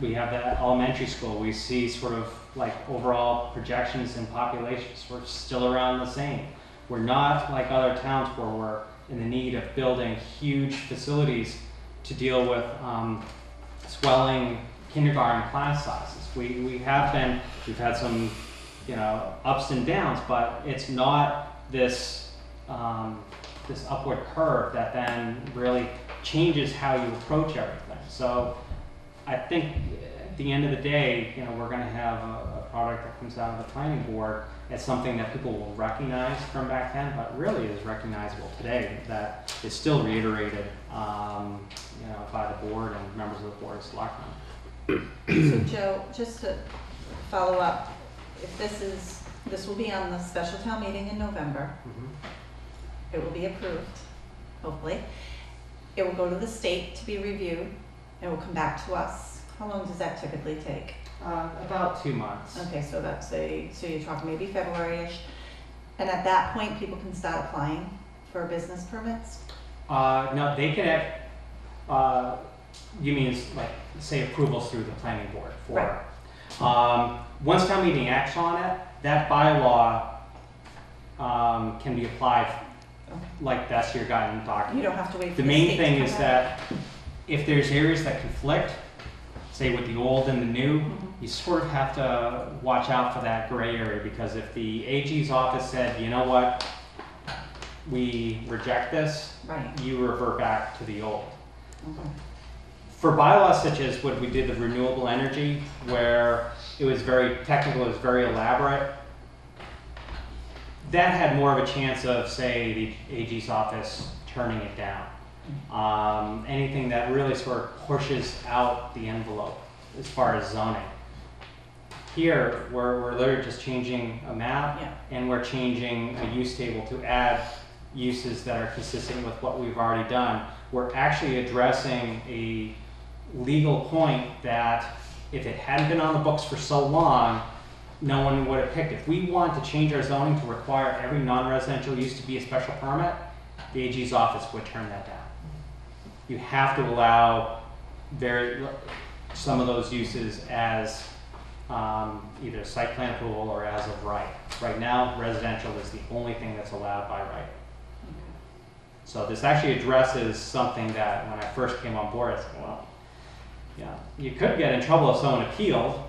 we have the elementary school, we see sort of like overall projections in populations, we're still around the same. We're not like other towns where we're in the need of building huge facilities to deal with um, swelling kindergarten class sizes. We, we have been, we've had some, you know, ups and downs, but it's not this, um, this upward curve that then really changes how you approach everything. So I think at the end of the day, you know, we're gonna have a, a product that comes out of the planning board as something that people will recognize from back then, but really is recognizable today, that is still reiterated, um, you know, by the board and members of the board of selectmen. So Joe, just to follow up, if this is, this will be on the special town meeting in November. It will be approved, hopefully. It will go to the state to be reviewed. It will come back to us. How long does that typically take? Uh, about two months. Okay, so that's a, so you're talking maybe February-ish. And at that point, people can start applying for business permits? Uh, no, they can have, uh, you mean like, say approvals through the planning board for. Um, once town meeting acts on it, that bylaw, um, can be applied, like that's your guiding You document. don't have to wait for The the main state to thing come is back? that if there's areas that conflict, say with the old and the new, Mhm. You sort of have to watch out for that gray area because if the AG's office said, you know what, we reject this, Right, you revert back to the old. okay. For bylaws such as what we did the renewable energy, where it was very technical, it was very elaborate, that had more of a chance of, say, the AG's office turning it down. Um, anything that really sort of pushes out the envelope as far as zoning. Here, we're, we're literally just changing a map Yeah. and we're changing a use table to add uses that are consistent with what we've already done. We're actually addressing a legal point that if it hadn't been on the books for so long, no one would have picked it. If we want to change our zoning to require every non-residential use to be a special permit, the AG's office would turn that down. You have to allow very, some of those uses as um, either site plan approval or as of right. Right now, residential is the only thing that's allowed by right. So this actually addresses something that when I first came on board, I said, well, yeah, you could get in trouble if someone appealed,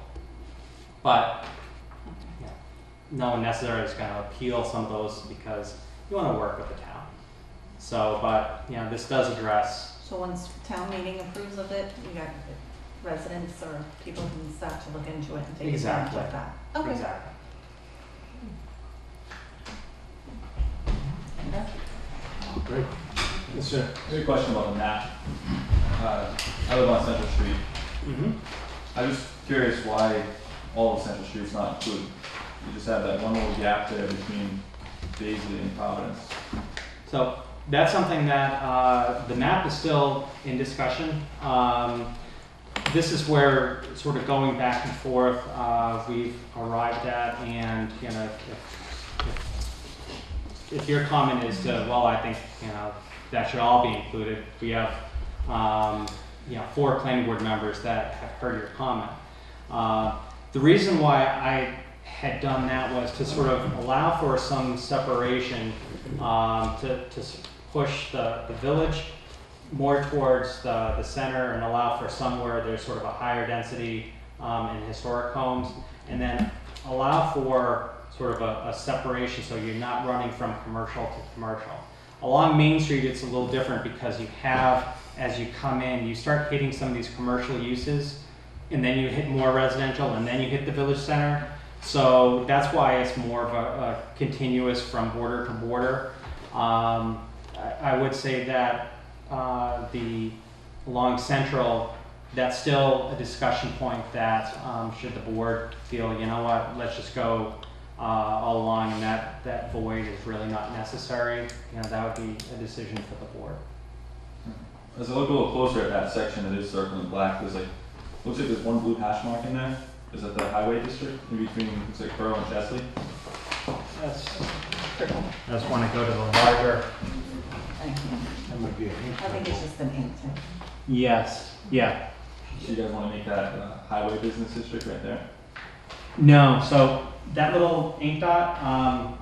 but know, no one necessarily is gonna appeal some of those because you wanna work with the town. So, but, you know, this does address, So once town meeting approves of it, you got residents or people can start to look into it and take advantage Exactly. of that? Okay. exactly. Great. Yes, sir. I have a question about the map. Uh, I live on Central Street. Mm-hmm. I'm just curious why all of Central Street's not included. You just have that one little gap there between Paisley and Providence. So that's something that, uh, the map is still in discussion. Um, this is where, sort of going back and forth, uh, we've arrived at, and, you know, if, if, if your comment is to, well, I think, you know, that should all be included, we have, um, you know, four planning board members that have heard your comment. Uh, the reason why I had done that was to sort of allow for some separation, um, to, to push the, the village more towards the, the center and allow for somewhere there's sort of a higher density, um, in historic homes, and then allow for sort of a, a separation, so you're not running from commercial to commercial. Along Main Street, it's a little different because you have, as you come in, you start hitting some of these commercial uses, and then you hit more residential, and then you hit the village center. So that's why it's more of a, a continuous from border to border. Um, I, I would say that, uh, the, along Central, that's still a discussion point that, um, should the board feel, you know what, let's just go, uh, all along, and that, that void is really not necessary, you know, that would be a decision for the board. As I look a little closer at that section that is circled in black, there's like looks like there's one blue hash mark in there. Is that the highway district in between, looks like Borough and Chesley? That's, I just want to go to the larger. Thank you. That might be a hint. I think it's just an ink thing. Yes, yeah. So you guys wanna make that uh, highway business district right there? No, so that little ink dot, um,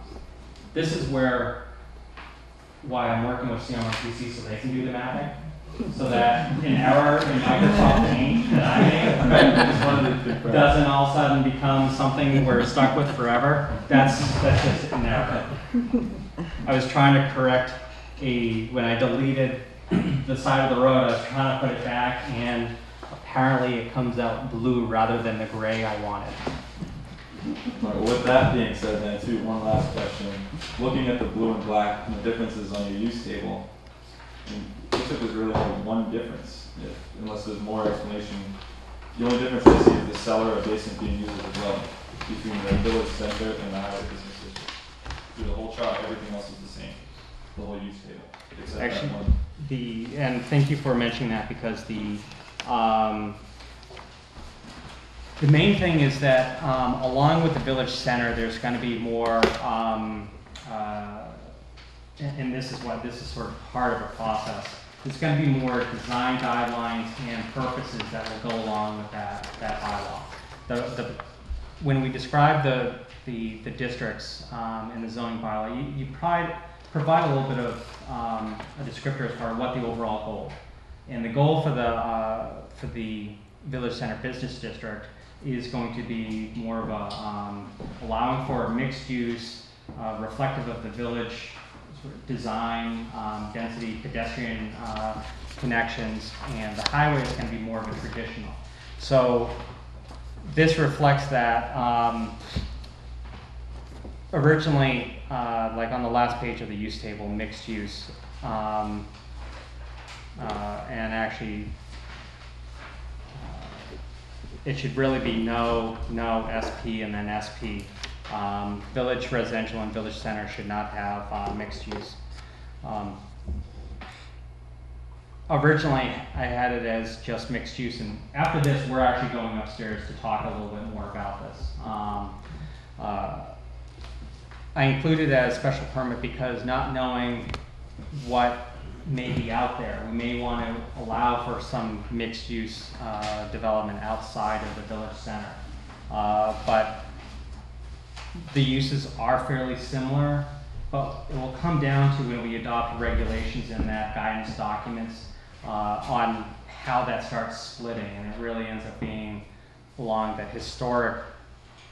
this is where, why I'm working with CMRPC so they can do the mapping. So that an error in Microsoft Paint that I Just wanted to made doesn't all of a sudden become something we're stuck with forever. That's, that's just in there. I was trying to correct a, when I deleted the side of the road, I was trying to put it back and apparently it comes out blue rather than the gray I wanted. Right, with that being said then too, one last question. Looking at the blue and black and the differences on your use table, I looks like there's really only one difference, if- unless there's more explanation. The only difference I see is the cellar basement being used as dwelling between the village center and the highway business district. Through the whole chart, everything else is the the whole use table, except Actually- that one. The, and thank you for mentioning that because the, um, the main thing is that, um, along with the village center, there's gonna be more, um, uh, and, and this is what, this is sort of part of the process. There's gonna be more design guidelines and purposes that will go along with that, that bylaw. The, the, when we describe the, the, the districts, um, in the zoning bylaw, you, you provide, provide a little bit of, um, a descriptor as far as what the overall goal. And the goal for the, uh, for the Village Center Business District is going to be more of a, um, allowing for mixed use, uh, reflective of the village sort of design, um, density, pedestrian, uh, connections, and the highway is gonna be more of a traditional. So this reflects that, um, originally, uh, like on the last page of the use table, mixed use, um, uh, and actually, uh, it should really be no, no SP and then SP. Um, village residential and village center should not have, uh, mixed use. Um, Originally, I had it as just mixed use, and after this, we're actually going upstairs to talk a little bit more about this. Um, uh, I included that as special permit because not knowing what may be out there, we may want to allow for some mixed-use uh, development outside of the village center. Uh, But the uses are fairly similar, but it will come down to when we adopt regulations in that guidance documents uh, on how that starts splitting, and it really ends up being along the historic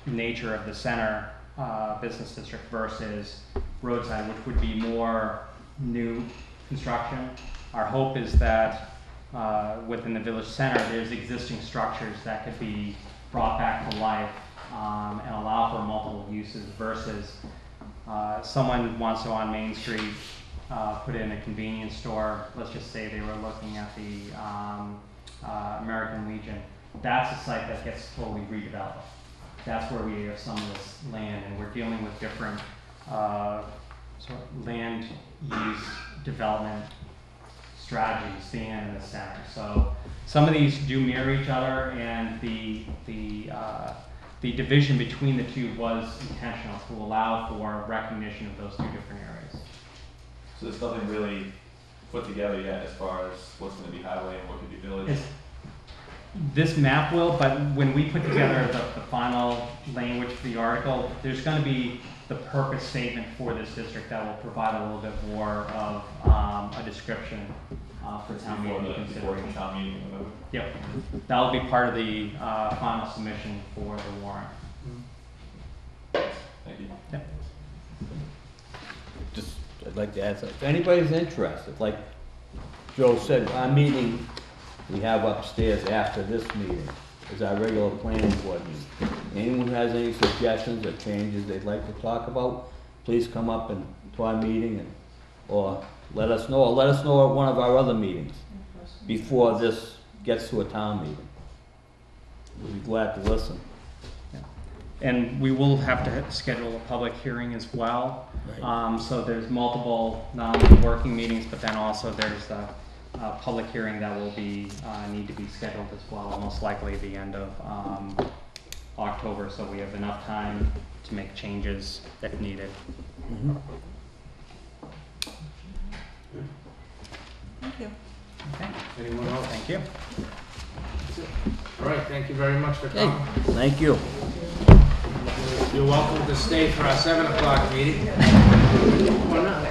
nature of the center uh, business district versus roadside, which would be more new construction. Our hope is that uh, within the village center, there's existing structures that could be brought back to life um, and allow for multiple uses versus uh, someone wants to on Main Street uh, put in a convenience store. Let's just say they were looking at the um, uh, American Legion. That's a site that gets totally redeveloped. That's where we have some of this land, and we're dealing with different uh, sort of land use development strategies being in the center. So some of these do mirror each other, and the the uh, the division between the two was intentional to allow for recognition of those two different areas. So there's nothing really put together yet as far as what's gonna be highway and what could be village? It's, this map will, but when we put together the, the final language for the article, there's gonna be the purpose statement for this district that will provide a little bit more of, um, a description, uh, for town Before meeting the, before the consideration. town meeting, whatever. Yep, that'll be part of the, uh, final submission for the warrant. Thank you. Just, I'd like to add something. If anybody's interested, like Joe said, our meeting we have upstairs after this meeting is our regular planning board meeting. Anyone who has any suggestions or changes they'd like to talk about, please come up and to our meeting and, or let us know, or let us know at one of our other meetings before this gets to a town meeting. We'll be glad to listen. And we will have to schedule a public hearing as well. Right. Um, so there's multiple, not only working meetings, but then also there's the, a public hearing that will be, uh, need to be scheduled as well, most likely the end of, um, October, so we have enough time to make changes if needed. Thank you. Okay, Anyone else? thank you. All right, thank you very much for coming. Thank you. You're welcome to stay for our seven o'clock meeting. Or not.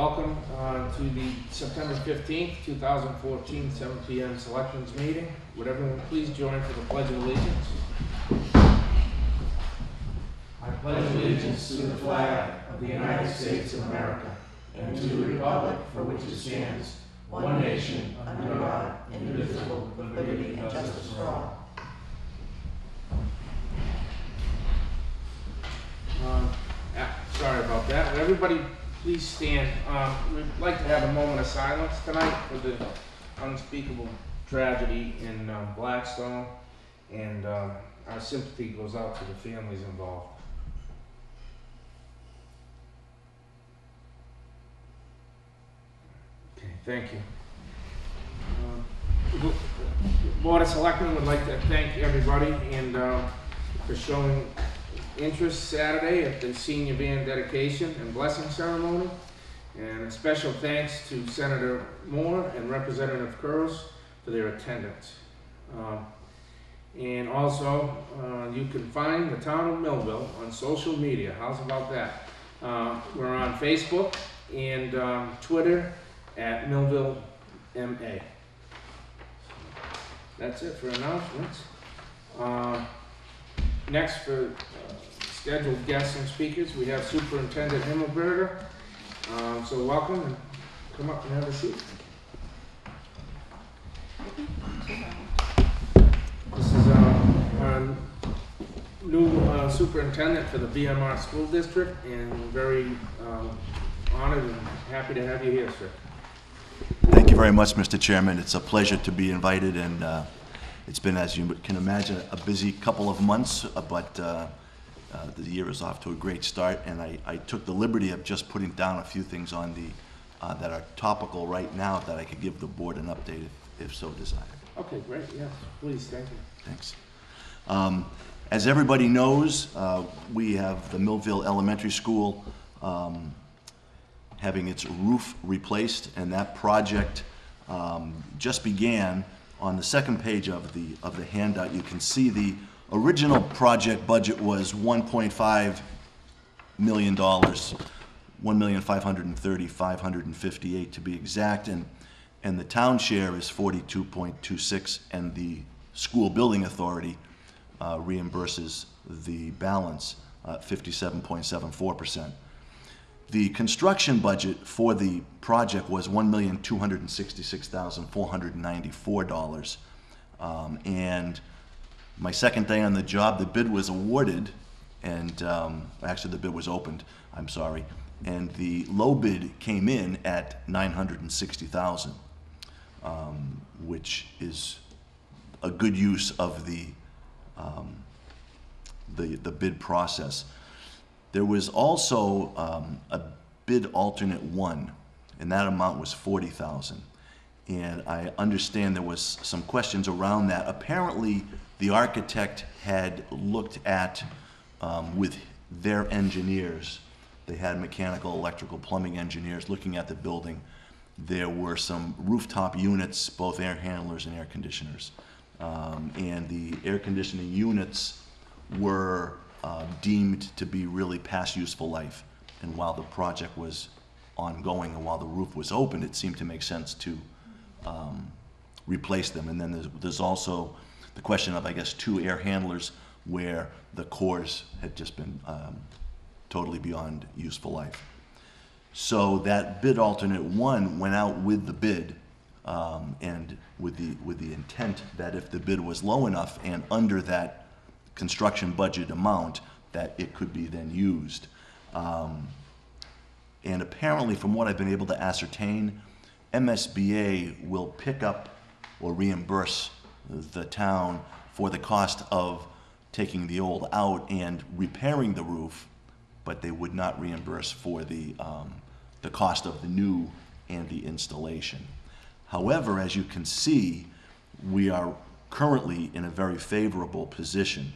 Welcome uh, to the September fifteenth, two thousand fourteen, seven P M Selectmen's Meeting. Would everyone please join for the Pledge of Allegiance? I pledge allegiance to the flag of the United States of America and to the republic for which it stands, one nation, under God, indivisible, with liberty and justice for all. Ah, Sorry about that. Would everybody please stand? Um, We'd like to have a moment of silence tonight for the unspeakable tragedy in um, Blackstone, and um, our sympathy goes out to the families involved. Okay, thank you. Um, Board of Selectmen would like to thank everybody and um, for showing interest Saturday at the senior band dedication and blessing ceremony. And a special thanks to Senator Moore and Representative Kuros for their attendance. Um, And also, uh, you can find the town of Millville on social media. How's about that? Uh, We're on Facebook and um, Twitter at Millville MA. That's it for announcements. Uh, Next, for scheduled guests and speakers, we have Superintendent Himmelberger. Um, So welcome, and come up and have a seat. This is uh, our new uh, superintendent for the BMR School District, and we're very um, honored and happy to have you here, sir. Thank you very much, Mr. Chairman. It's a pleasure to be invited, and uh, it's been, as you can imagine, a busy couple of months, uh, but uh, the year is off to a great start, and I I took the liberty of just putting down a few things on the, uh, that are topical right now that I could give the board an update if- if so desired. Okay, great, yes, please, thank you. Thanks. Um, As everybody knows, uh, we have the Millville Elementary School um, having its roof replaced, and that project um, just began. On the second page of the, of the handout, you can see the original project budget was $1.5 million, one million five hundred and thirty, five hundred and fifty-eight to be exact, and, and the town share is forty-two point two six, and the school building authority uh, reimburses the balance, uh, fifty-seven point seven four percent. The construction budget for the project was one million two hundred and sixty-six thousand four hundred and ninety-four dollars. Um, and my second day on the job, the bid was awarded, and um, actually the bid was opened. I'm sorry, and the low bid came in at nine hundred and sixty thousand, um, which is a good use of the um, the the bid process. There was also um, a bid alternate one, and that amount was forty thousand. And I understand there was some questions around that. Apparently, the architect had looked at, um, with their engineers, they had mechanical, electrical, plumbing engineers looking at the building. There were some rooftop units, both air handlers and air conditioners. Um, and the air conditioning units were uh, deemed to be really past useful life. And while the project was ongoing and while the roof was open, it seemed to make sense to um, replace them. And then there's, there's also the question of, I guess, two air handlers where the cores had just been um, totally beyond useful life. So that bid alternate one went out with the bid, um, and with the, with the intent that if the bid was low enough and under that construction budget amount, that it could be then used. Um, and apparently, from what I've been able to ascertain, MSBA will pick up or reimburse the town for the cost of taking the old out and repairing the roof, but they would not reimburse for the, um, the cost of the new and the installation. However, as you can see, we are currently in a very favorable position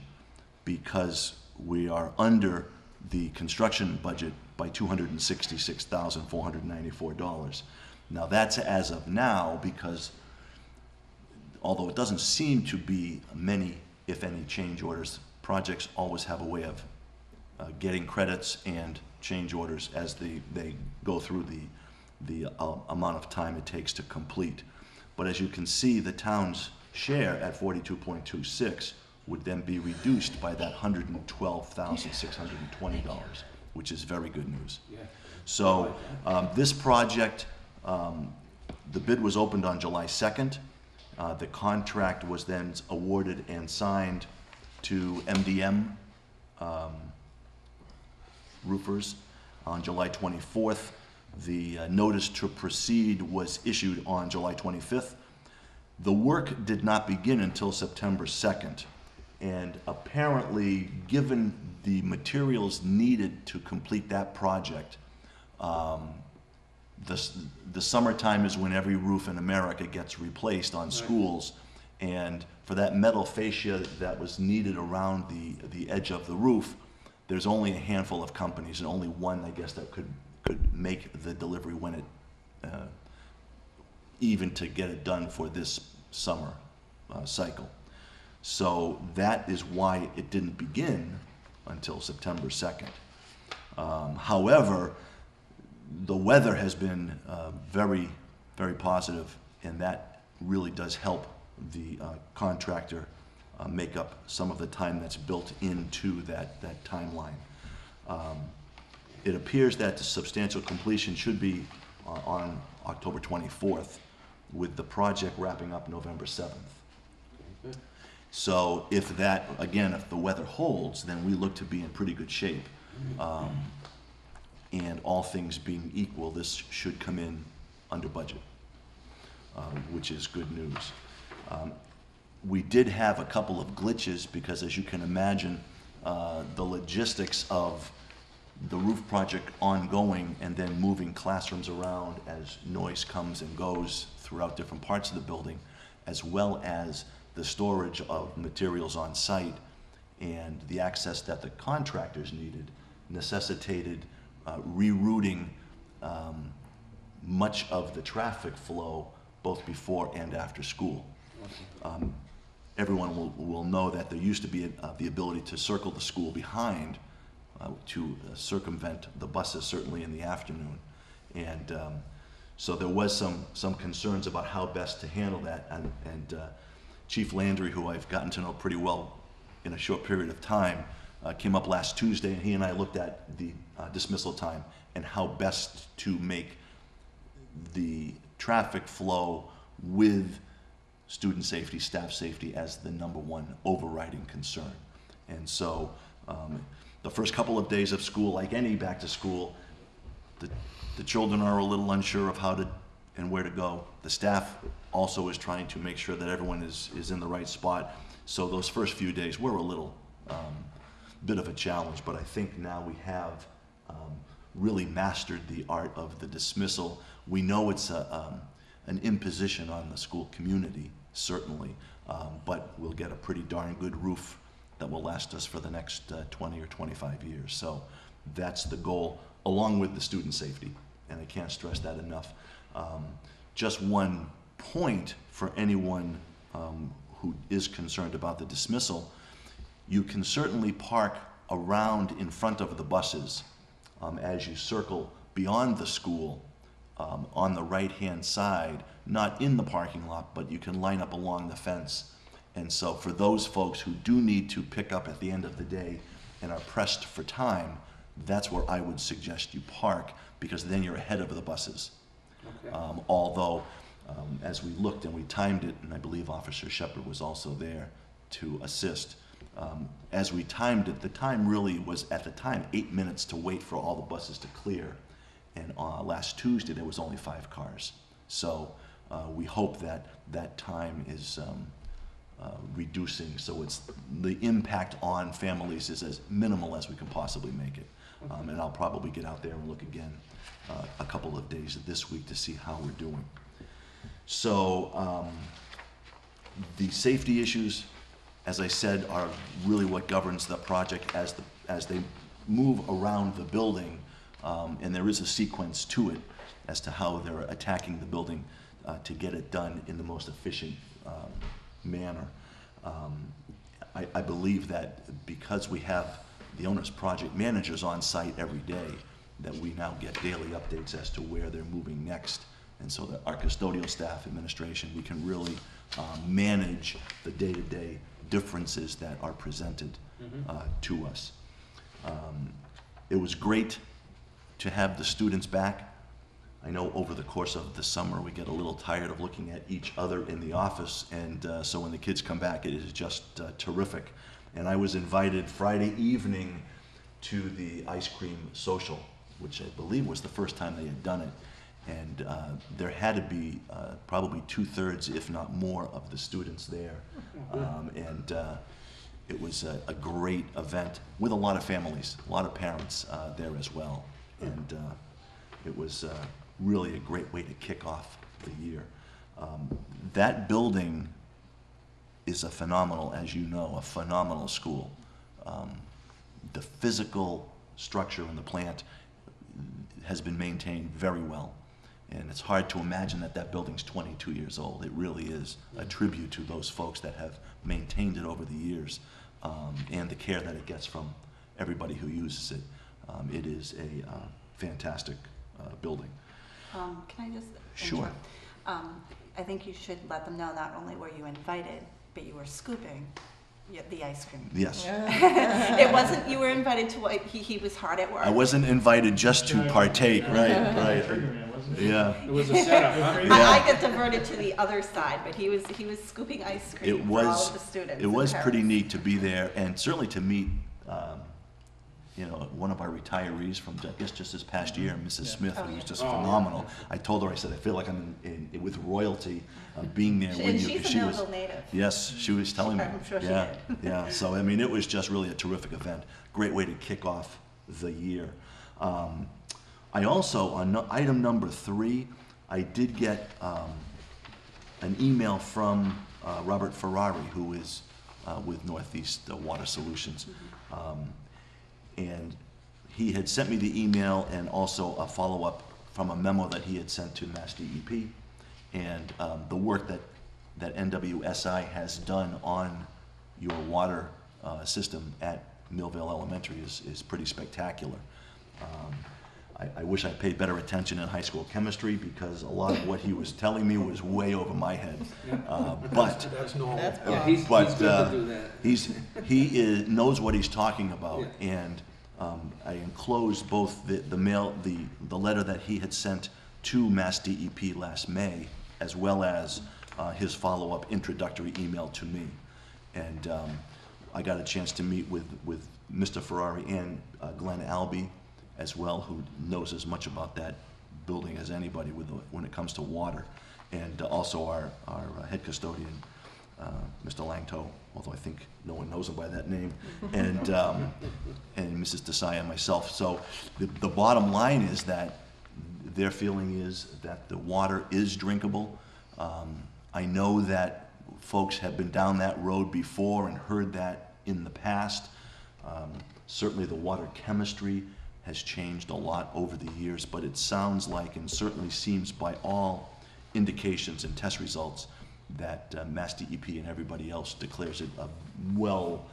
because we are under the construction budget by $266,494. Now, that's as of now because although it doesn't seem to be many, if any, change orders, projects always have a way of uh, getting credits and change orders as they, they go through the, the uh, amount of time it takes to complete. But as you can see, the town's share at 42.26 would then be reduced by that $112,620, which is very good news. So um, this project, um, the bid was opened on July 2nd. Uh, The contract was then awarded and signed to MDM um, roofers on July 24th. The uh, notice to proceed was issued on July 25th. The work did not begin until September 2nd. And apparently, given the materials needed to complete that project, um, the, the summertime is when every roof in America gets replaced on schools. And for that metal fascia that was needed around the, the edge of the roof, there's only a handful of companies and only one, I guess, that could, could make the delivery when it, uh, even to get it done for this summer uh, cycle. So that is why it didn't begin until September 2nd. Um, However, the weather has been uh, very, very positive, and that really does help the uh, contractor uh, make up some of the time that's built into that, that timeline. Um, It appears that the substantial completion should be on- on October 24th, with the project wrapping up November 7th. So if that, again, if the weather holds, then we look to be in pretty good shape. Um, And all things being equal, this should come in under budget, um, which is good news. Um, We did have a couple of glitches because as you can imagine, uh, the logistics of the roof project ongoing and then moving classrooms around as noise comes and goes throughout different parts of the building, as well as the storage of materials on site and the access that the contractors needed necessitated uh, rerouting um, much of the traffic flow both before and after school. Um, Everyone will, will know that there used to be uh, the ability to circle the school behind uh, to circumvent the buses, certainly in the afternoon. And um, so there was some, some concerns about how best to handle that. And, and uh, Chief Landry, who I've gotten to know pretty well in a short period of time, uh, came up last Tuesday, and he and I looked at the uh, dismissal time and how best to make the traffic flow with student safety, staff safety as the number one overriding concern. And so, um, the first couple of days of school, like any back to school, the, the children are a little unsure of how to and where to go. The staff also is trying to make sure that everyone is, is in the right spot. So those first few days were a little um, bit of a challenge, but I think now we have um, really mastered the art of the dismissal. We know it's a, um, an imposition on the school community, certainly, um, but we'll get a pretty darn good roof that will last us for the next uh, 20 or 25 years. So that's the goal, along with the student safety, and I can't stress that enough. Um, just one point for anyone um, who is concerned about the dismissal, you can certainly park around in front of the buses um, as you circle beyond the school um, on the right-hand side, not in the parking lot, but you can line up along the fence And so for those folks who do need to pick up at the end of the day and are pressed for time, that's where I would suggest you park because then you're ahead of the buses. Okay. Um, although, um, as we looked and we timed it, and I believe Officer Shepard was also there to assist, um, as we timed it, the time really was at the time eight minutes to wait for all the buses to clear. And uh, last Tuesday, there was only five cars. So uh, we hope that that time is um, uh, reducing, so it's, the impact on families is as minimal as we can possibly make it. Um, And I'll probably get out there and look again uh, a couple of days this week to see how we're doing. So um, the safety issues, as I said, are really what governs the project as the, as they move around the building. Um, and there is a sequence to it as to how they're attacking the building uh, to get it done in the most efficient um, manner. Um, I, I believe that because we have the owner's project managers on site every day, that we now get daily updates as to where they're moving next. And so that our custodial staff, administration, we can really um, manage the day-to-day differences that are presented uh, to us. Um, It was great to have the students back. I know over the course of the summer, we get a little tired of looking at each other in the office, and uh, so when the kids come back, it is just uh, terrific. And I was invited Friday evening to the ice cream social, which I believe was the first time they had done it. And uh, there had to be uh, probably two-thirds, if not more, of the students there. (laughs) Um, And uh, it was a, a great event with a lot of families, a lot of parents uh, there as well. And uh, it was uh, really a great way to kick off the year. Um, that building is a phenomenal, as you know, a phenomenal school. Um, the physical structure in the plant has been maintained very well. And it's hard to imagine that that building's 22 years old. It really is a tribute to those folks that have maintained it over the years um, and the care that it gets from everybody who uses it. Um, it is a uh, fantastic uh, building. Um, can I just? Sure. Um, I think you should let them know not only were you invited, but you were scooping y- the ice cream. Yes. (laughs) It wasn't, you were invited to, what- he, he was hard at work. I wasn't invited just to partake, right, right. Trigger wasn't it? Yeah. It was a setup, huh? (laughs) I, I got diverted to the other side, but he was, he was scooping ice It cream for all was, of the students. it and was pretty parents. neat to be there and certainly to meet, um, you know, one of our retirees from, I guess, just this past year, Mrs. Smith, Oh, who was just Oh, yeah. phenomenal. I told her, I said, I feel like I'm in, in, with royalty, uh, being there with you. And 'cause she's a she was- Millville native. Yes, she was telling me. (laughs) I'm sure she yeah, did. yeah. So I mean, it was just really a terrific event. Great way to kick off the year. Um, I also on no, item number three, I did get um, an email from uh, Robert Ferrari, who is uh, with Northeast uh, Water Solutions. Um, and he had sent me the email and also a follow-up from a memo that he had sent to Mass DEP. And um, the work that, that NWSI has done on your water uh, system at Millville Elementary is, is pretty spectacular. Um, I, I wish I paid better attention in high school chemistry because a lot of what he was telling me was way over my head. Uh, But That's normal. Yeah, he's, he's But, good uh, that. He's, he is, knows what he's talking about, Yeah. and um, I enclosed both the, the mail, the, the letter that he had sent to Mass DEP last May, as well as uh, his follow-up introductory email to me. And um, I got a chance to meet with, with Mr. Ferrari and uh, Glenn Albee as well, who knows as much about that building as anybody with, the- when it comes to water. And also our, our uh, head custodian, uh, Mr. Langto, although I think no one knows him by that name, (laughs) and, um, and Mrs. Desai and myself. So the, the bottom line is that their feeling is that the water is drinkable. Um, I know that folks have been down that road before and heard that in the past. Um, certainly the water chemistry has changed a lot over the years, but it sounds like and certainly seems by all indications and test results that uh, and everybody else declares it a well,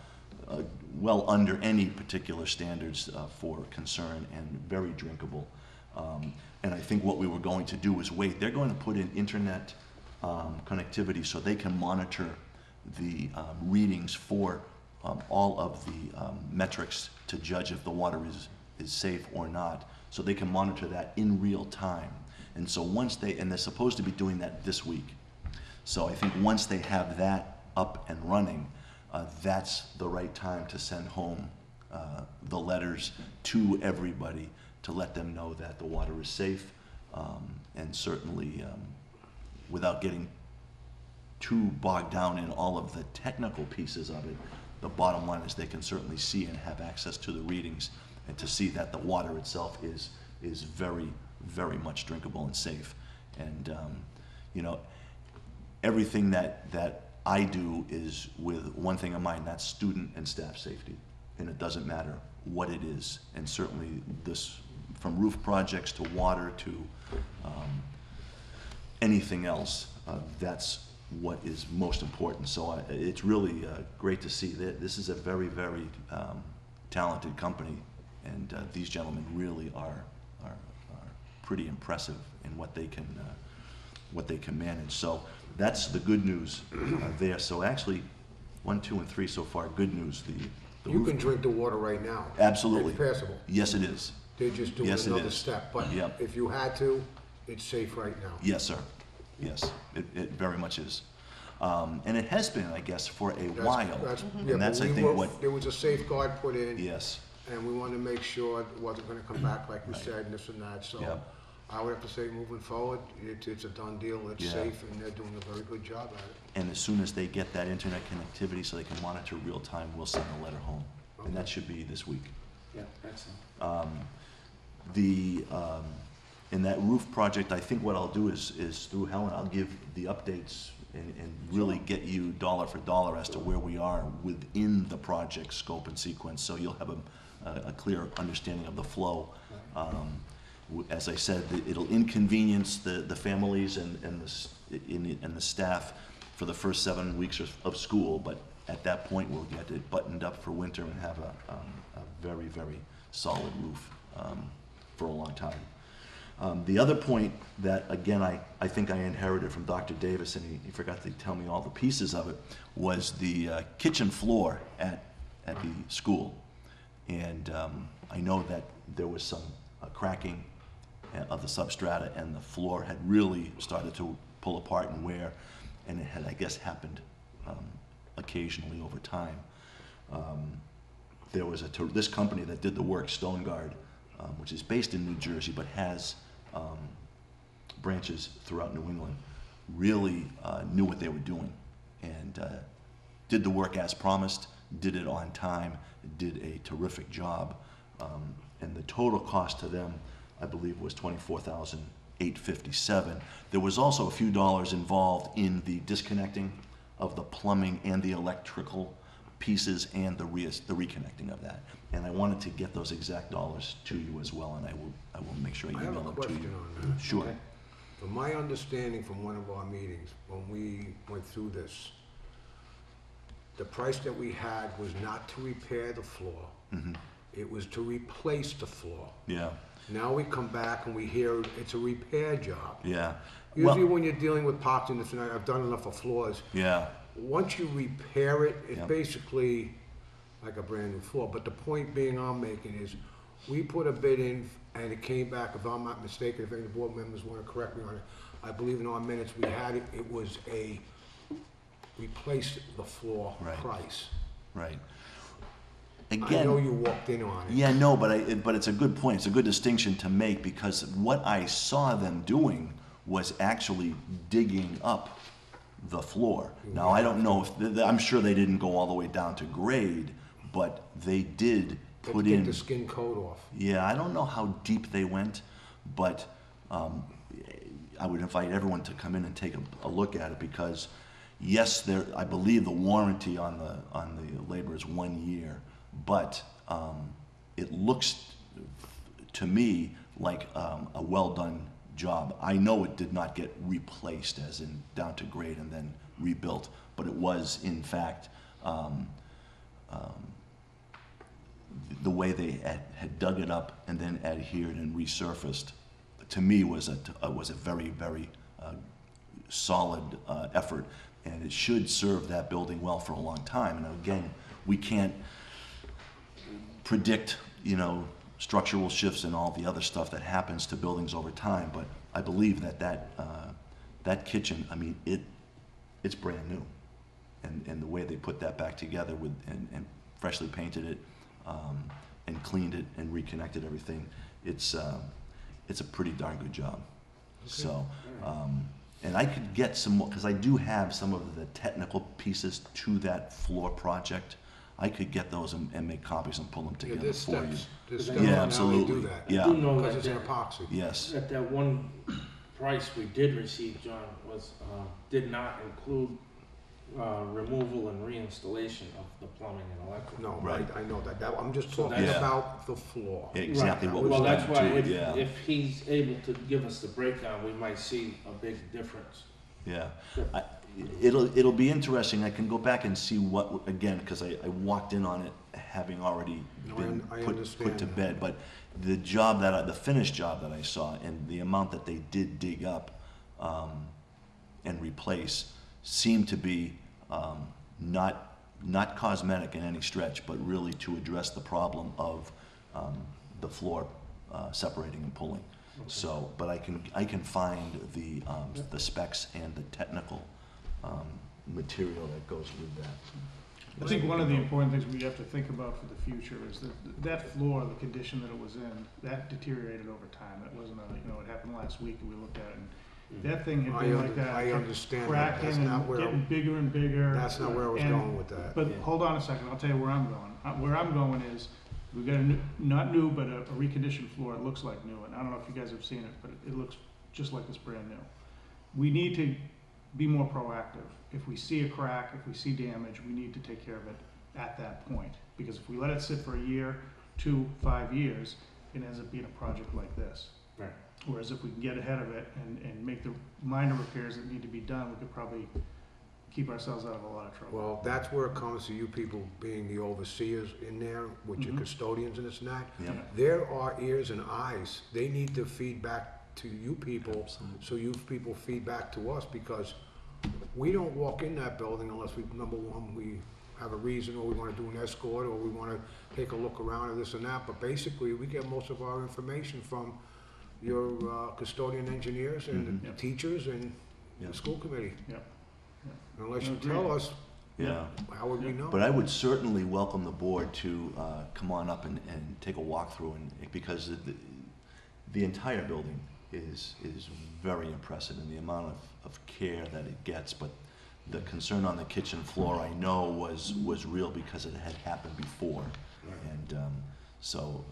uh, well under any particular standards uh, for concern and very drinkable. Um, and I think what we were going to do is wait. They're going to put in internet um, connectivity so they can monitor the um, readings for um, all of the um, metrics to judge if the water is, is safe or not. So they can monitor that in real time. And so once they, and they're supposed to be doing that this week. So I think once they have that up and running, uh, that's the right time to send home uh, the letters to everybody to let them know that the water is safe. Um, and certainly, um, without getting too bogged down in all of the technical pieces of it, the bottom line is they can certainly see and have access to the readings and to see that the water itself is, is very, very much drinkable and safe. And, um, you know, everything that, that I do is with one thing in mind, that's student and staff safety. And it doesn't matter what it is. And certainly this, from roof projects to water to um, anything else, uh, that's what is most important. So I, it's really uh, great to see that this is a very, very um, talented company. And uh, these gentlemen really are, are, are pretty impressive in what they can, uh, what they can manage. So that's the good news uh, there. So actually, one, two, and three so far, good news. The, the You roof- can drink the water right now. Absolutely. It's passable. Yes, it is. They're just doing Yes, it another is. step. But Yep. if you had to, it's safe right now. Yes, sir. Yes, it, it very much is. Um, and it has been, I guess, for a That's- while. that's- yeah, And but that's, I we think, were- what, There was a safeguard put in. yes, And we wanted to make sure it wasn't gonna come back like we Right. said, and this and that, so. Yeah. I would have to say, moving forward, it's, it's a done deal, it's Yeah. safe, and they're doing a very good job at it. and as soon as they get that internet connectivity so they can monitor real time, we'll send a letter home. And that should be this week. Yeah, excellent. Um, The, um, in that roof project, I think what I'll do is, is through Helen, I'll give the updates and, and really get you dollar for dollar as to where we are within the project scope and sequence, so you'll have a, a clear understanding of the flow. Um, As I said, it- it'll inconvenience the, the families and, and the, in and the staff for the first seven weeks of, of school, but at that point, we'll get it buttoned up for winter and have a, um, a very, very solid roof um, for a long time. Um, the other point that, again, I, I think I inherited from Dr. Davis, and he, he forgot to tell me all the pieces of it, was the uh, kitchen floor at, at the school. And um, I know that there was some uh, cracking uh, of the substrata, and the floor had really started to pull apart and wear, and it had, I guess, happened um, occasionally over time. Um, there was a this company that did the work, Stonhard, um, which is based in New Jersey but has um, branches throughout New England, really uh, knew what they were doing and uh, did the work as promised, did it on time, did a terrific job. Um, and the total cost to them, I believe, was twenty-four thousand eight fifty-seven. There was also a few dollars involved in the disconnecting of the plumbing and the electrical pieces and the re- the reconnecting of that. And I wanted to get those exact dollars to you as well, and I will, I will make sure I I have email them to you. question on that. Sure. From my understanding from one of our meetings, when we went through this, the price that we had was not to repair the floor. Mhm. It was to replace the floor. Yeah, Now we come back and we hear it's a repair job. yeah. Usually Well, when you're dealing with parts and this and that, I've done enough of floors, yeah, once you repair it, it's Yeah. basically like a brand new floor. But the point being I'm making is, we put a bid in and it came back, if I'm not mistaken, if any of the board members want to correct me on it, I believe in our minutes, we had it, it was a replace the floor Right. price. right. I know Again, you walked in on it. yeah, no, but I, it- but it's a good point. It's a good distinction to make because what I saw them doing was actually digging up the floor. Now, I don't know if, th- th- I'm sure they didn't go all the way down to grade, but they did put to in. The skin coat off. Yeah, I don't know how deep they went, but um, I would invite everyone to come in and take a, a look at it because, yes, there. I believe the warranty on the on the labor is one year, but um, it looks to me like um, a well done job. I know it did not get replaced, as in down to grade and then rebuilt, but it was in fact. Um, the way they had, had dug it up and then adhered and resurfaced, to me was a, was a very, very uh, solid uh, effort. And it should serve that building well for a long time. And again, we can't predict, you know, structural shifts and all the other stuff that happens to buildings over time, but I believe that that, uh, that kitchen, I mean, it, it's brand new. And, and the way they put that back together with, and, and freshly painted it, um, and cleaned it and reconnected everything, it's, um, it's a pretty darn good job. So, um, and I could get some more, because I do have some of the technical pieces to that floor project. I could get those and, and make copies and pull them Yeah, together there's for you. steps. There's Yeah, steps on how they absolutely. do that. Yeah. I do know Because that it's an that- epoxy. Yes, that that one price we did receive, John, was, uh, did not include uh, removal and reinstallation of the plumbing and electrical. No, Right. right, I know that. That, I'm just So talking that's- about the floor. exactly Right. what was Well, that's done why to if, yeah, if he's able to give us the breakdown, we might see a big difference. yeah. I, it'll, it'll be interesting, I can go back and see what, again, because I, I walked in on it having already No, I been un- I put, put understand to that. bed, but the job that, I the finished job that I saw and the amount that they did dig up, um, and replace seemed to be, um, not, not cosmetic in any stretch, but really to address the problem of, um, the floor, uh, separating and pulling. So, but I can, I can find the, um, the specs and the technical, um, material that goes with that. I think one of the important things we have to think about for the future is that that floor, the condition that it was in, that deteriorated over time. It wasn't a, you know, it happened last week and we looked at it and that thing had I been under- like that. I kept understand that. Cracking That's not and where- getting bigger and bigger. That's not where I was And- going with that. But hold on a second, I'll tell you where I'm going. Uh, Where I'm going is, we've got a, new- not new, but a a reconditioned floor, it looks like new, and I don't know if you guys have seen it, but it- it looks just like it's brand new. We need to be more proactive. If we see a crack, if we see damage, we need to take care of it at that point. Because if we let it sit for a year, two, five years, it ends up being a project like this. Right. Whereas if we can get ahead of it and, and make the minor repairs that need to be done, we could probably keep ourselves out of a lot of trouble. Well, that's where it comes to you people being the overseers in there, with your Mhm. custodians and this and that. Yep. There are ears and eyes. They need to feed back to you people, Absolutely. so you people feed back to us, because we don't walk in that building unless we, number one, we have a reason, or we wanna do an escort, or we wanna take a look around or this and that, but basically, we get most of our information from your uh, custodian engineers and Mhm. the Yep. teachers and Yep. the school committee. Yep. Unless you Agreed. tell us, Yeah. how would we know? But I would certainly welcome the board to uh, come on up and, and take a walkthrough and, because the, the entire building is, is very impressive in the amount of, of care that it gets, but the concern on the kitchen floor, I know, was, was real because it had happened before. And um, so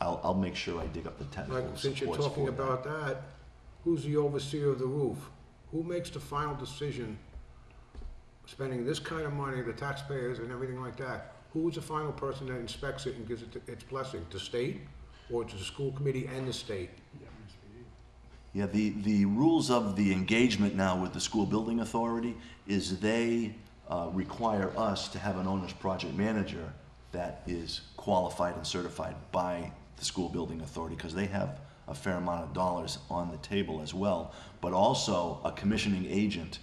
I'll, I'll make sure I dig up the technical Like, since you're supports talking for that. about that, who's the overseer of the roof? Who makes the final decision, spending this kind of money, the taxpayers and everything like that? Who's the final person that inspects it and gives it its blessing? The state, or to the school committee and the state? Yeah, the, the rules of the engagement now with the school building authority is they uh, require us to have an owner's project manager that is qualified and certified by the school building authority, because they have a fair amount of dollars on the table as well, but also a commissioning agent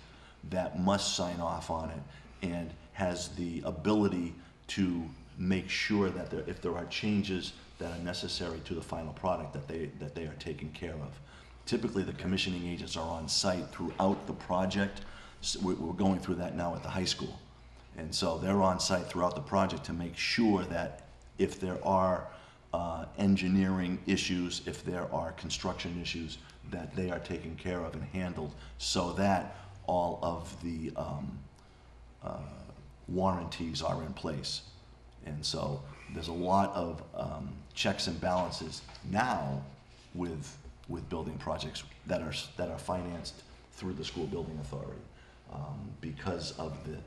that must sign off on it and has the ability to make sure that there, if there are changes that are necessary to the final product, that they, that they are taken care of. Typically, the commissioning agents are on site throughout the project. So we- We're going through that now at the high school. And so they're on site throughout the project to make sure that if there are uh, engineering issues, if there are construction issues, that they are taken care of and handled so that all of the um, uh, warranties are in place. And so there's a lot of um, checks and balances now with, with building projects that are, that are financed through the school building authority um, because of the,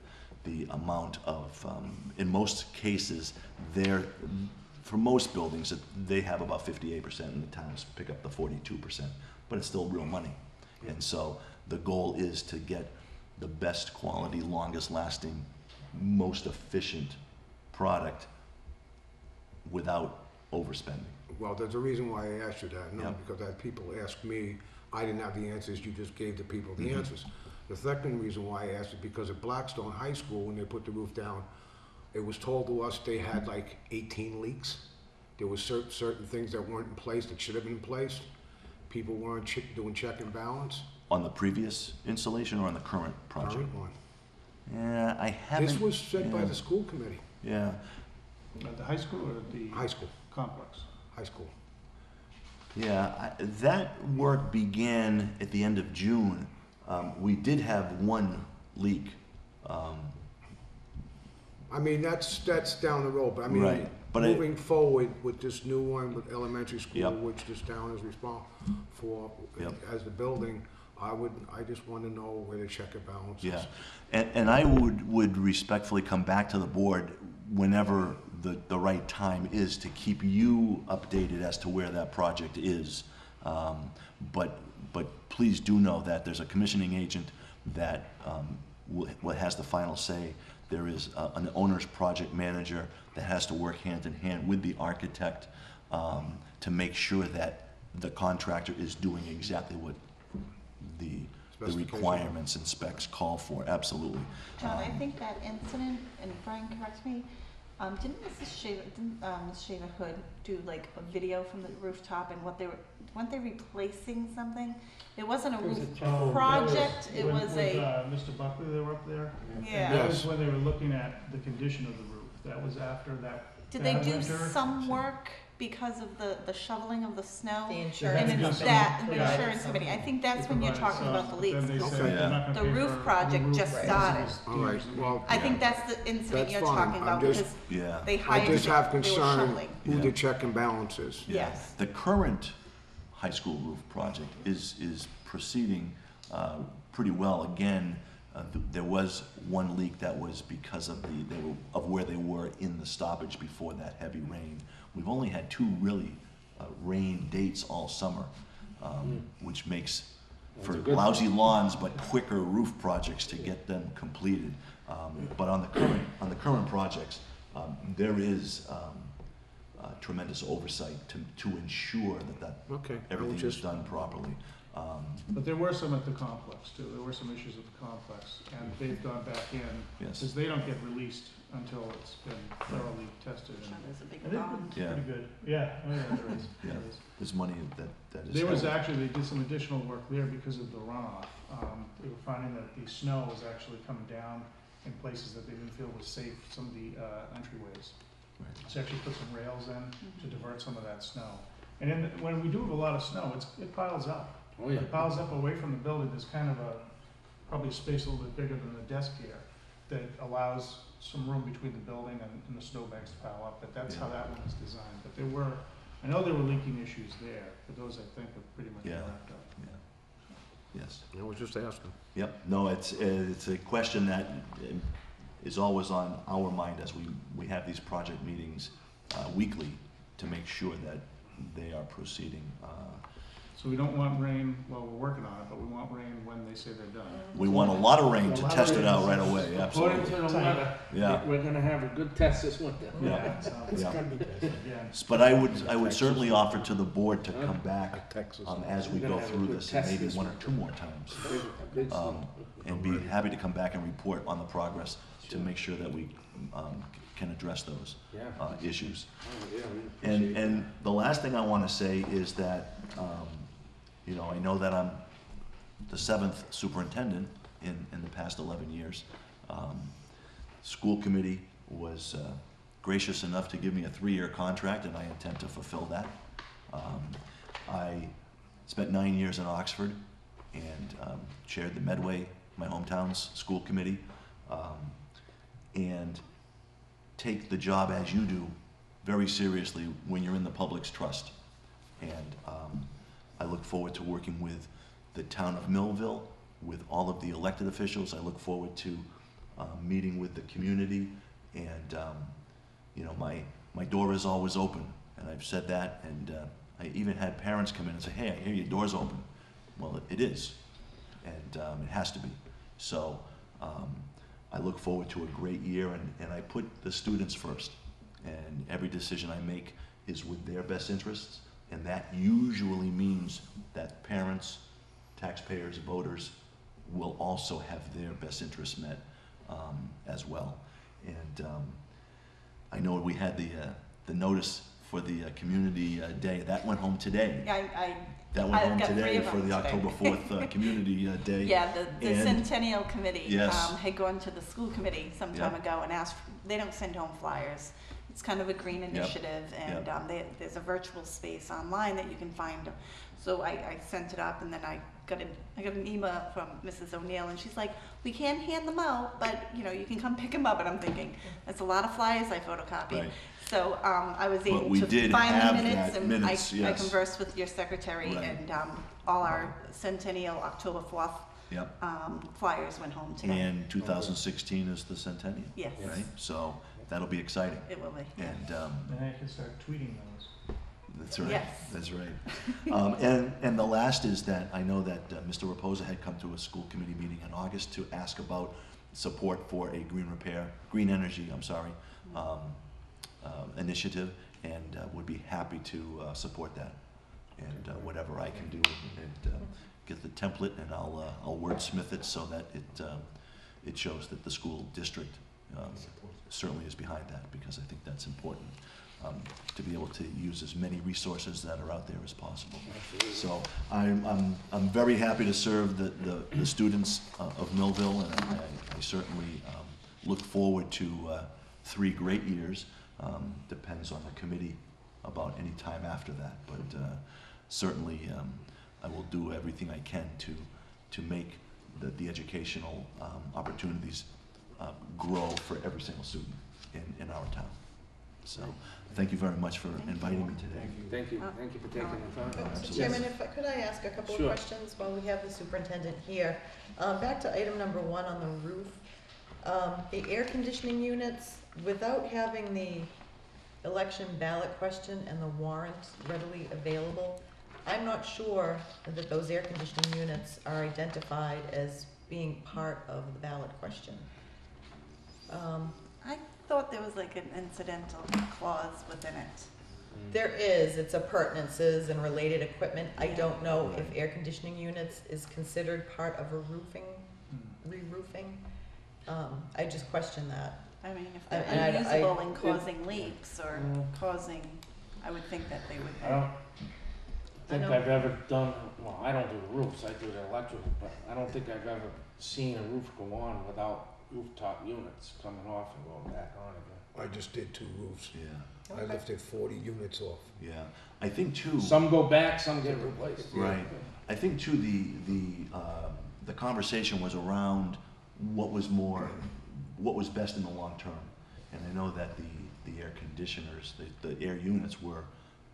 the amount of, um, in most cases, they're, for most buildings, that they have about 58% and the towns pick up the 42%, but it's still real money. And so the goal is to get the best quality, longest lasting, most efficient product without overspending. Well, there's a reason why I asked you that, no, Yeah. because I had people ask me, I didn't have the answers, you just gave the people the Mhm. answers. The second reason why I asked is because at Blackstone High School, when they put the roof down, it was told to us they had like eighteen leaks. There were certain, certain things that weren't in place that should have been in place. People weren't che- doing check and balance. On the previous installation or on the current project? Current one. Yeah, I haven't. This was said by yeah, the school committee, Yeah, At the high school or at the high school, complex? high school. yeah, I, that work began at the end of June. Um, we did have one leak. Um, I mean, that's, that's down the road, but I mean, Right, but I- moving forward with this new one with elementary school, Yep. which this town is responsible for Yep. as the building, I would, I just want to know where the check and balance is. Yeah, and, and I would, would respectfully come back to the board whenever the, the right time is to keep you updated as to where that project is. Um, but, but please do know that there's a commissioning agent that, um, will, will- has the final say. There is a- an owner's project manager that has to work hand in hand with the architect, um, to make sure that the contractor is doing exactly what the, the Specification. requirements and specs call for, absolutely. John, I Um, think that incident, and Brian, correct me, um, didn't Mrs. Shaver, didn't, um, Mrs. Shaver Hood do like a video from the rooftop and what they were, weren't they replacing something? It wasn't a It was a roof total- project, it When- was with, a, uh, Mr. Buckley, they were up there? yeah. That was Yes. when they were looking at the condition of the roof. That was after that. Did they bad do winter. some work because of the, the shoveling of the snow? The They insurance had And it's some- that, the yeah. insurance committee, I think that's when you're talking about the but leaks. Okay. said they're not The roof project just because it started. All right, well- I think that's the incident That's you're fine, talking I'm about, just- because Yeah. they I hired, just they have were concern shoveling. who Yeah. the check and balance is. Yeah. Yes. The current high school roof project is, is proceeding uh, pretty well. Again, uh, th- there was one leak that was because of the, they were, of where they were in the stoppage before that heavy rain. We've only had two really uh, rain dates all summer, um, which makes for That's a good lousy lawns, but quicker roof projects to get them completed. Um, But on the current, on the current projects, um, there is um, uh, tremendous oversight to, to ensure that that, Okay. I everything was is just- done properly. Um, But there were some at the complex too. There were some issues at the complex and they've gone back in. Yes. Because they don't get released until it's been thoroughly tested and. There's a big I think bond. it's Yeah. pretty good. Yeah, oh yeah, there is. (laughs) Yeah. There is. There's money that, that is. There was held. actually, they did some additional work there because of the runoff. Um, they were finding that the snow was actually coming down in places that they didn't feel was safe, some of the, uh, entryways. Right. So actually put some rails in to divert some of that snow. And then, when we do have a lot of snow, it's, it piles up. Oh, yeah. It piles up away from the building, there's kind of a, probably a space a little bit bigger than the desk here that allows some room between the building and, and the snowbanks to pile up, but that's how that one is designed. But there were, I know there were leaking issues there, but those I think are pretty much Yeah. wrapped up. Yeah. Yes. I was just asking. Yep, no, it's, it's a question that um, is always on our mind as we, we have these project meetings uh, weekly to make sure that they are proceeding. uh, So we don't want rain, while we're working on it, but we want rain when they say they're done. We want a lot of rain to A lot of test it out right away, According absolutely. to the weather, Yeah. we're gonna have a good test this winter. Yeah. So, Yeah. Again, But I would, I would certainly offer to the board to come back Texas. um, as we go gonna have a through this, and maybe one or two more times. Big um, snow. and be happy to come back and report on the progress to make sure that we um, can address those Yeah. uh, issues. Oh, yeah, And, and the last thing I want to say is that, um, you know, I know that I'm the seventh superintendent in, in the past 11 years. Um, School committee was uh, gracious enough to give me a three-year contract, and I intend to fulfill that. Um, I spent nine years in Oxford and um, chaired the Medway, my hometown's school committee, um, and take the job as you do very seriously when you're in the public's trust. And um, I look forward to working with the town of Millville, with all of the elected officials. I look forward to uh, meeting with the community. And, um, you know, my, my door is always open. And I've said that. And uh, I even had parents come in and say, hey, I hear your door's open. Well, it- it is. And um, it has to be. So um, I look forward to a great year. And, and I put the students first. And every decision I make is with their best interests. And that usually means that parents, taxpayers, voters will also have their best interests met um, as well. And um, I know we had the, uh, the notice for the uh, community uh, day, that went home today. I, That went I've home today for the. October 4th uh, (laughs) Community uh, Day. yeah, the, the And- Centennial Committee, Yes. um, had gone to the school committee some time Yep. ago and asked, they don't send home flyers. It's kind of a green initiative and, Yep. um, they, there's a virtual space online that you can find. So I, I sent it up and then I got an, I got an email from Mrs. O'Neill and she's like, we can't hand them out, but, you know, you can come pick them up. And I'm thinking, that's a lot of flyers I photocopied. Right. So, um, I was able we to did find the minutes that and minutes, I, I yes. conversed with your secretary Right. and, um, all our Centennial October fourth, Yep. um, flyers went home today. And 2016 is the centennial, Yes, right? So that'll be exciting. it will be. And um, Then I can start tweeting those. That's right. Yes. That's right. (laughs) Um, and, and the last is that I know that uh, Mr. Reposa had come to a school committee meeting in August to ask about support for a green repair, green energy, I'm sorry, um, initiative, and uh, would be happy to uh, support that. And uh, whatever I can do, and uh, get the template, and I'll, uh, I'll wordsmith it so that it, um, it shows that the school district um, certainly is behind that, because I think that's important, um, to be able to use as many resources that are out there as possible. So I'm, I'm, I'm very happy to serve the, the, the students uh, of Millville, and I, I certainly um, look forward to uh, three great years. Um, Depends on the committee about any time after that, but uh, certainly um, I will do everything I can to, to make the, the educational um, opportunities uh, grow for every single student in, in our town. So, thank you very much for inviting me today. Thank you, thank you for taking the time. Absolutely. Mr. Chairman, if, I- could I ask a couple of Sure. questions while we have the superintendent here? Um, back to item number one on the roof. Um, the air conditioning units, without having the election ballot question and the warrant readily available, I'm not sure that those air conditioning units are identified as being part of the ballot question. Um, I thought there was like an incidental clause within it. There is, it's appurtenances and related equipment. I don't know if air conditioning units is considered part of a roofing, re-roofing. Um, I just question that. I mean, if they're and I- I- unusable and causing leaks or causing, I would think that they would. I don't think know. I've ever done, well, I don't do the roofs, I do the electrical, but I don't think I've ever seen a roof go on without rooftop units coming off and going back on again. I just did two roofs. Yeah, I lifted forty units off. yeah. I think too. Some go back, some get replaced. Right. I think too, the, the, um, the conversation was around what was more, what was best in the long term. And I know that the, the air conditioners, the, the air units were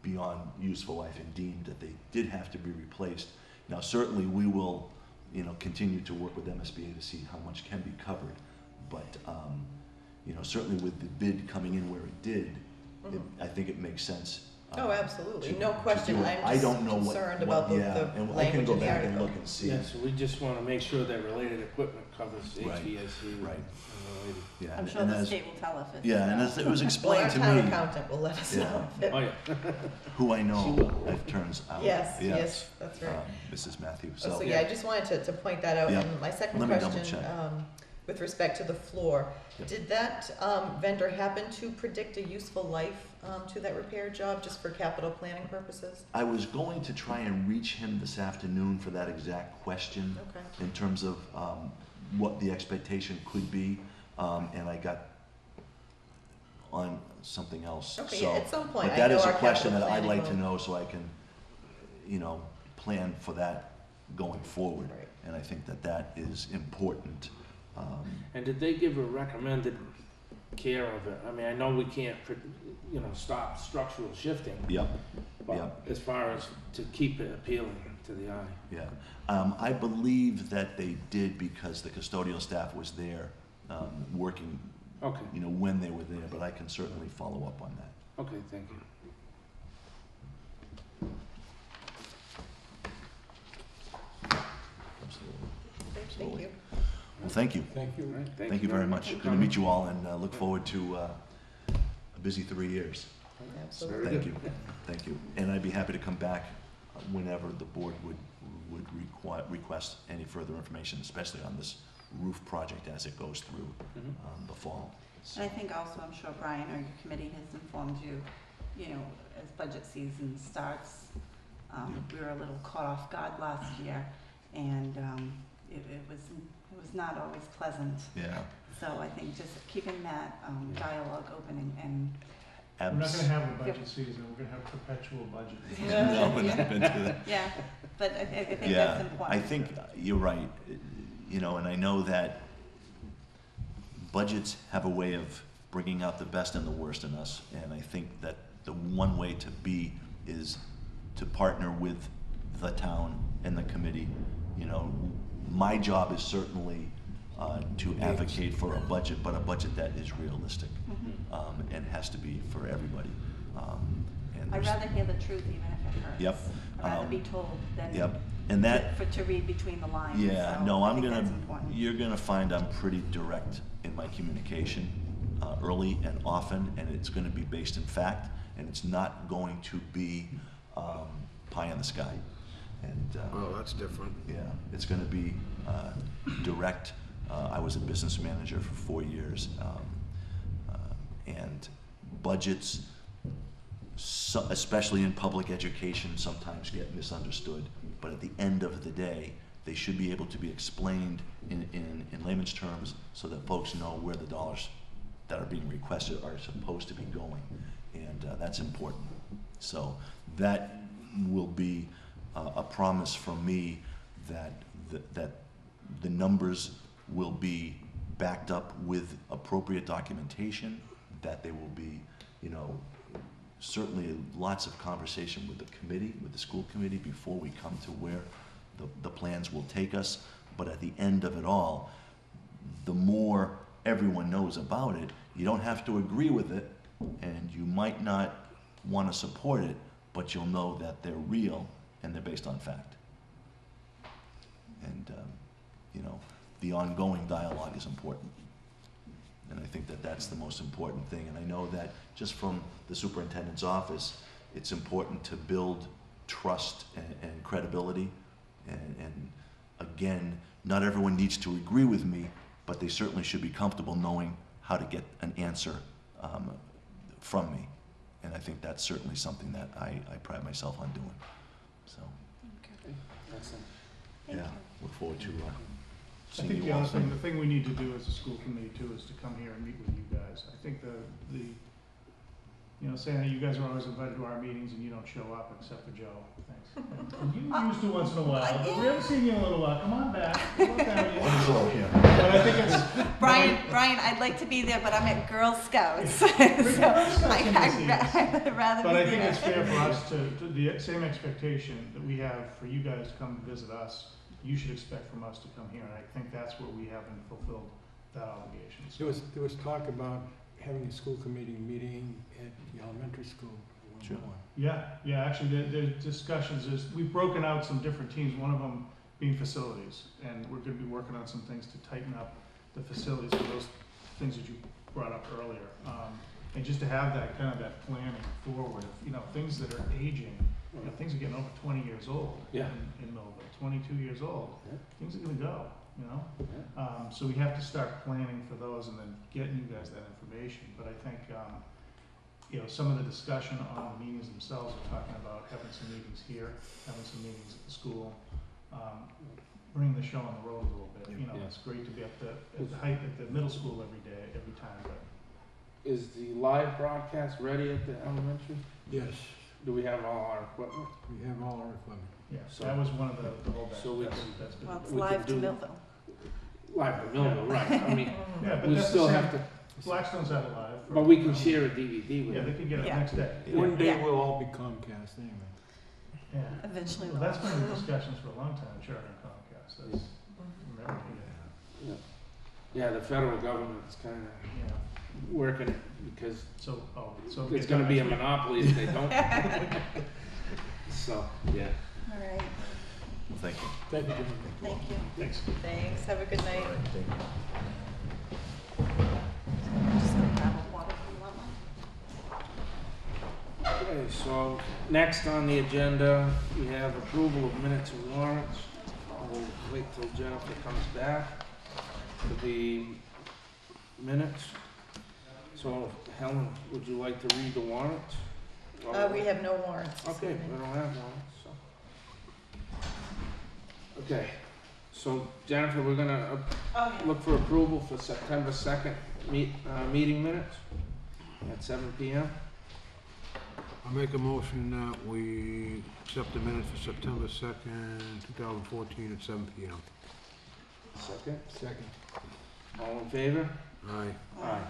beyond useful life and deemed that they did have to be replaced. Now, certainly, we will, you know, continue to work with MSBA to see how much can be covered. But, um, you know, certainly with the bid coming in where it did, it, I think it makes sense. uh, Oh, absolutely, to- no to question. do it. I'm I just don't know what- concerned what- about the, yeah, the and I can language go in the back and article. look and see. Yeah, so we just wanna make sure that related equipment covers Right, HVAC. right. And related. Yeah, I'm and- sure and the as- state will tell us. if Yeah, and not. as it was (laughs) Well, explained to town me, accountant will let us Yeah. know. Oh, yeah. (laughs) who I know, it turns out. Yes, yes, that's right. um, Mrs. Matthews, Oh, so. So, yeah, I just wanted to, to point that out. Yeah. And my second Let me double question, check. um, with respect to the floor, Yep. did that, um, vendor happen to predict a useful life, um, to that repair job, just for capital planning purposes? I was going to try and reach him this afternoon for that exact question Okay. in terms of um, what the expectation could be, um, and I got on something else. Okay, So- yeah, at some point, But I that know is a our question capital that I'd planning like to will- know so I can, you know, plan for that going forward. Right. And I think that that is important. Um, And did they give a recommended care of it? I mean, I know we can't, pr- you know, stop structural shifting, Yep, but Yep. as far as to keep it appealing to the eye. yeah. Um, I believe that they did because the custodial staff was there, um, working, Okay, you know, when they were there, but I can certainly follow up on that. okay, thank you. Absolutely. Thank Absolutely. you. Well, thank you. Thank you. All right, Thank you very much. for Good to meet you all and uh, look forward to uh, a busy three years. Absolutely. Thank you. Thank you. And I'd be happy to come back uh, whenever the board would would require, request any further information, especially on this roof project as it goes through Mhm. um, the fall. So- And I think also, I'm sure Brian or your committee has informed you, you know, as budget season starts, um, we were a little caught off guard last year, and, um, it, it was, it was not always pleasant. Yeah. So I think just keeping that, um, dialogue open and, and We're not gonna have a budget season, we're gonna have perpetual budget. (laughs) No, we're not gonna do that. (laughs) Yeah, but I, I I think Yeah, that's important. I think you're right, you know, and I know that budgets have a way of bringing out the best and the worst in us, and I think that the one way to be is to partner with the town and the committee. You know, my job is certainly uh, to advocate for a budget, but a budget that is realistic, Mhm. um, and has to be for everybody. Um, and I'd rather hear the truth even if it hurts. Yep, I'd rather um, be told than Yep, and that, to, for, to read between the lines. Yeah, so no, I I'm think gonna, that's important. you're gonna find I'm pretty direct in my communication, uh, early and often, and it's gonna be based in fact, and it's not going to be, um, pie in the sky. And, uh, Oh, that's different. yeah, it's gonna be, uh, direct. Uh, I was a business manager for four years, um, uh, and budgets, so, especially in public education, sometimes get misunderstood. But at the end of the day, they should be able to be explained in, in, in layman's terms so that folks know where the dollars that are being requested are supposed to be going. And uh, that's important. So that will be uh, a promise from me that, that, that the numbers will be backed up with appropriate documentation, that they will be, you know, certainly lots of conversation with the committee, with the school committee, before we come to where the, the plans will take us. But at the end of it all, the more everyone knows about it, you don't have to agree with it, and you might not want to support it, but you'll know that they're real and they're based on fact. And, um, you know, the ongoing dialogue is important. And I think that that's the most important thing. And I know that just from the superintendent's office, it's important to build trust and, and credibility. And, and again, not everyone needs to agree with me, but they certainly should be comfortable knowing how to get an answer um, from me. And I think that's certainly something that I, I pride myself on doing. So, Excellent. Thank yeah, you. look forward to uh, I seeing think the other thing, soon. the thing we need to do as a school committee too is to come here and meet with you guys. I think the, the, you know, saying that you guys are always invited to our meetings and you don't show up except for Joe, thanks. (laughs) And You used to once in a while, but we haven't seen you in a little while, come on back. We'd love to have. But I think it's. Brian, Brian, I'd like to be there, but I'm at Girl Scouts, (laughs) so Bring Girl Scouts I, in this I'd ra- (laughs) I'd rather be But I there. think it's fair for us to, to, the same expectation that we have for you guys to come visit us, you should expect from us to come here, and I think that's where we haven't fulfilled that obligation. So- There was, there was talk about having a school committee meeting at the elementary school. at one Sure. point. Yeah, yeah, actually, there, there's discussions, there's, we've broken out some different teams, one of them being facilities, and we're gonna be working on some things to tighten up the facilities for those things that you brought up earlier. Um, and just to have that, kind of that planning forward, you know, things that are aging, you know, things are getting over twenty years old Yeah. in, in Millville, twenty-two years old. Yeah. Things are gonna go, you know? Yeah. Um, so we have to start planning for those and then getting you guys that information, but I think, um, you know, some of the discussion on the meetings themselves are talking about having some meetings here, having some meetings at the school, um, bringing the show on the road a little bit, you know, Yeah. it's great to be at the, at the height, at the middle school every day, every time, but Is the live broadcast ready at the elementary? Yes, Do we have all our equipment? we have all our equipment. Yeah, So- that was one of the, the holdbacks, So we that's, can- that's been. Well, it's we can live to do- Millville. Live to Millville, right, I mean, (laughs) Yeah, but we that's the still same- have to, Blackstone's had alive. but we can share a DVD with Yeah, they them. could get it Yeah. next day. One day Yeah. we'll all be Comcast anyway. Yeah. Eventually, Well, they'll- that's been in discussions for a long time, Charter and Comcast, that's, from everything, Yeah, the federal government's kinda yeah. working it, because So, oh, so. it's gonna be a monopoly if they don't. (laughs) So, yeah. All right, Well, Thank you. Thank you, John. thank you. Thanks. Thanks, have a good night. I'm just gonna grab a water. Do you want one? Okay, so so next on the agenda, we have approval of minutes and warrants. We'll wait till Jennifer comes back for the minutes. So Helen, would you like to read the warrants? Uh, we have no warrants. this Okay, evening. we don't have warrants, so. Okay, so Jennifer, we're gonna uh, look for approval for September second meet, uh, meeting minutes at seven P M. I make a motion that we accept the minutes for September second, two thousand fourteen at seven P M. Second, Second. all in favor? Aye. Aye.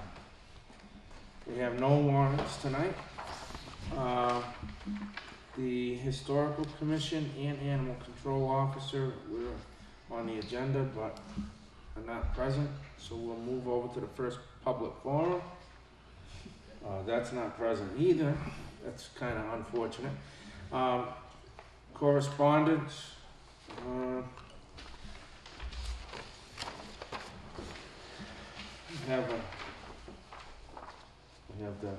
We have no warrants tonight. Uh, The Historical Commission and Animal Control Officer were on the agenda, but are not present, so we'll move over to the first public forum. Uh, That's not present either, that's kind of unfortunate. Um, Correspondence, uh, we have a we have the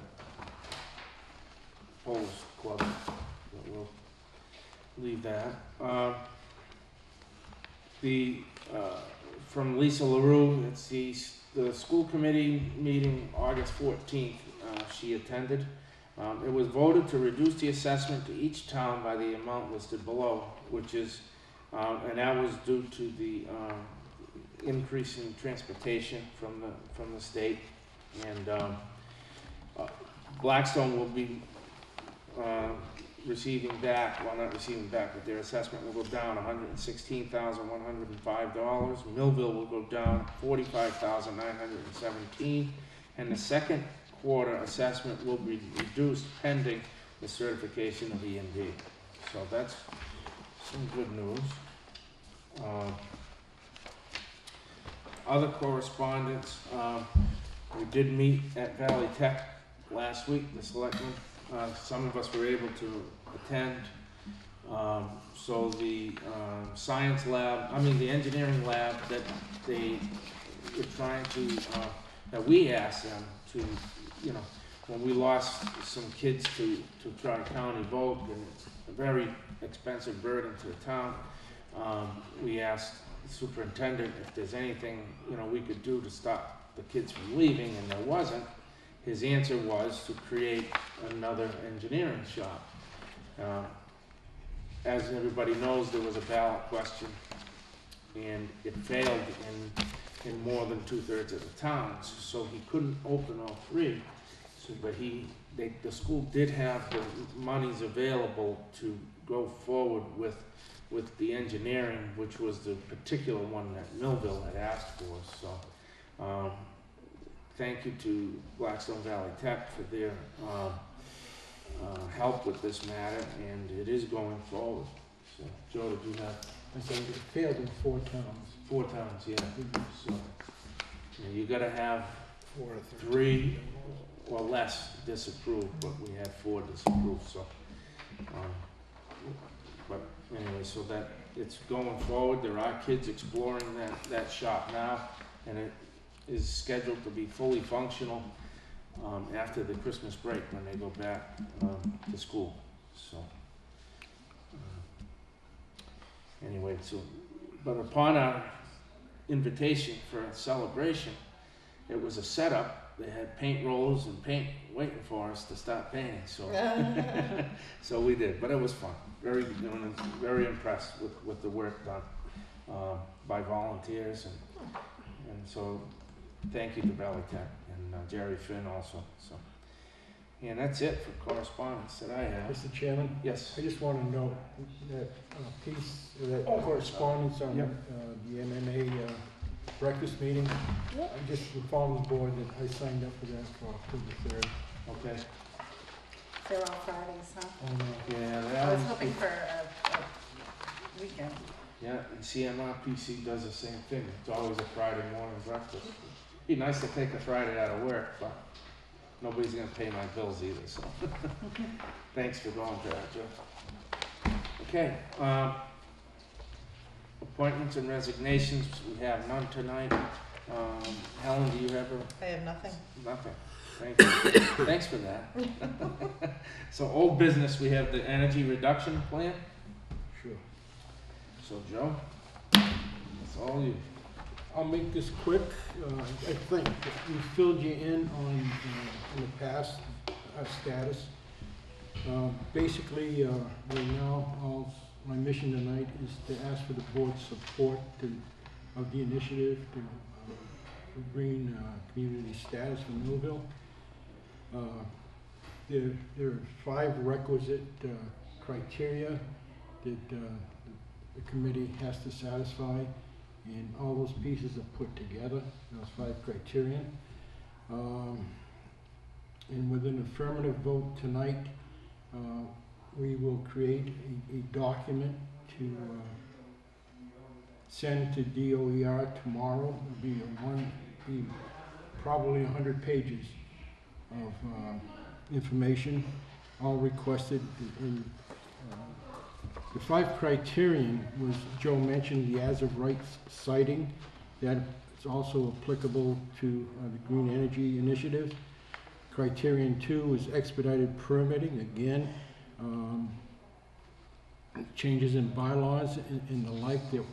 Polish Club, we'll leave that. Uh, The, uh, from Lisa LaRue, it's the, the school committee meeting August fourteenth, uh, she attended. Um, it was voted to reduce the assessment to each town by the amount listed below, which is, um, and that was due to the, um, increase in transportation from the, from the state. And, um, uh, Blackstone will be, uh, receiving back, well, not receiving back, but their assessment will go down hundred and sixteen thousand, one hundred and five dollars. Millville will go down 45,917, And the second quarter assessment will be reduced pending the certification of E and D. So that's some good news. Uh, Other correspondence, uh, we did meet at Valley Tech last week, the selectmen. Uh, Some of us were able to attend. Um, So the um, science lab, I mean, the engineering lab that they were trying to, uh, that we asked them to, you know, when we lost some kids to, to Tri-County vote, and it's a very expensive burden to the town, um, we asked the superintendent if there's anything, you know, we could do to stop the kids from leaving, and there wasn't. His answer was to create another engineering shop. Uh, As everybody knows, there was a ballot question, and it failed in, in more than two-thirds of the towns, so he couldn't open all three. So, but he, they, the school did have the monies available to go forward with, with the engineering, which was the particular one that Millville had asked for, so. Um, thank you to Blackstone Valley Tech for their, um, uh, help with this matter, and it is going forward. So, Joe, did you have I said it failed in four towns. four times, yeah, so. you know, You gotta have Four or three. three or less disapprove, but we had four disapprove, so. um, But anyway, so that, it's going forward, there are kids exploring that, that shop now, and it is scheduled to be fully functional um, after the Christmas break, when they go back um, to school, so. uh, Anyway, so, but upon our invitation for a celebration, it was a setup. They had paint rollers and paint waiting for us to start painting. So, (laughs) so we did. But it was fun. Very, very impressed with, with the work done uh, by volunteers, and and so thank you to Valley Tech and uh, Jerry Finn also. So, and that's it for correspondence that I have. Mr. Chairman, Yes. I just want to note that uh, piece, that correspondence on Yep. uh, the MMA uh, breakfast meeting. I just informed the board that I signed up for that for October third. Okay. They're all Fridays, huh? Oh, no. Yeah, I that was was- hoping for a, a weekend. Yeah, and CMRPC does the same thing. It's always a Friday morning breakfast. Be nice to take a Friday out of work, but nobody's gonna pay my bills either, so. (laughs) Thanks for going to that, Joe. Okay, um, appointments and resignations, we have none tonight. Um, Helen, do you have a, I have nothing. nothing? Thank you. Thanks for that. (laughs) So old business, we have the energy reduction plan. Sure. So Joe, it's all you. I'll make this quick. Uh, I think we filled you in on, uh, in the past, our status. Uh, Basically, uh, right now, my mission tonight is to ask for the board's support to, of the initiative to, uh, green, uh, community status for Millville. Uh, There, there are five requisite, uh, criteria that, uh, the committee has to satisfy. And all those pieces are put together, those five criterion. Um, And with an affirmative vote tonight, uh, we will create a, a document to uh, send to DOER tomorrow. It'll be a one, be probably a hundred pages of uh, information, all requested in, uh, the five criterion was, Joe mentioned the as-of-right siting. That is also applicable to uh, the Green Energy Initiative. Criterion two is expedited permitting, again, um, changes in bylaws and, and the like that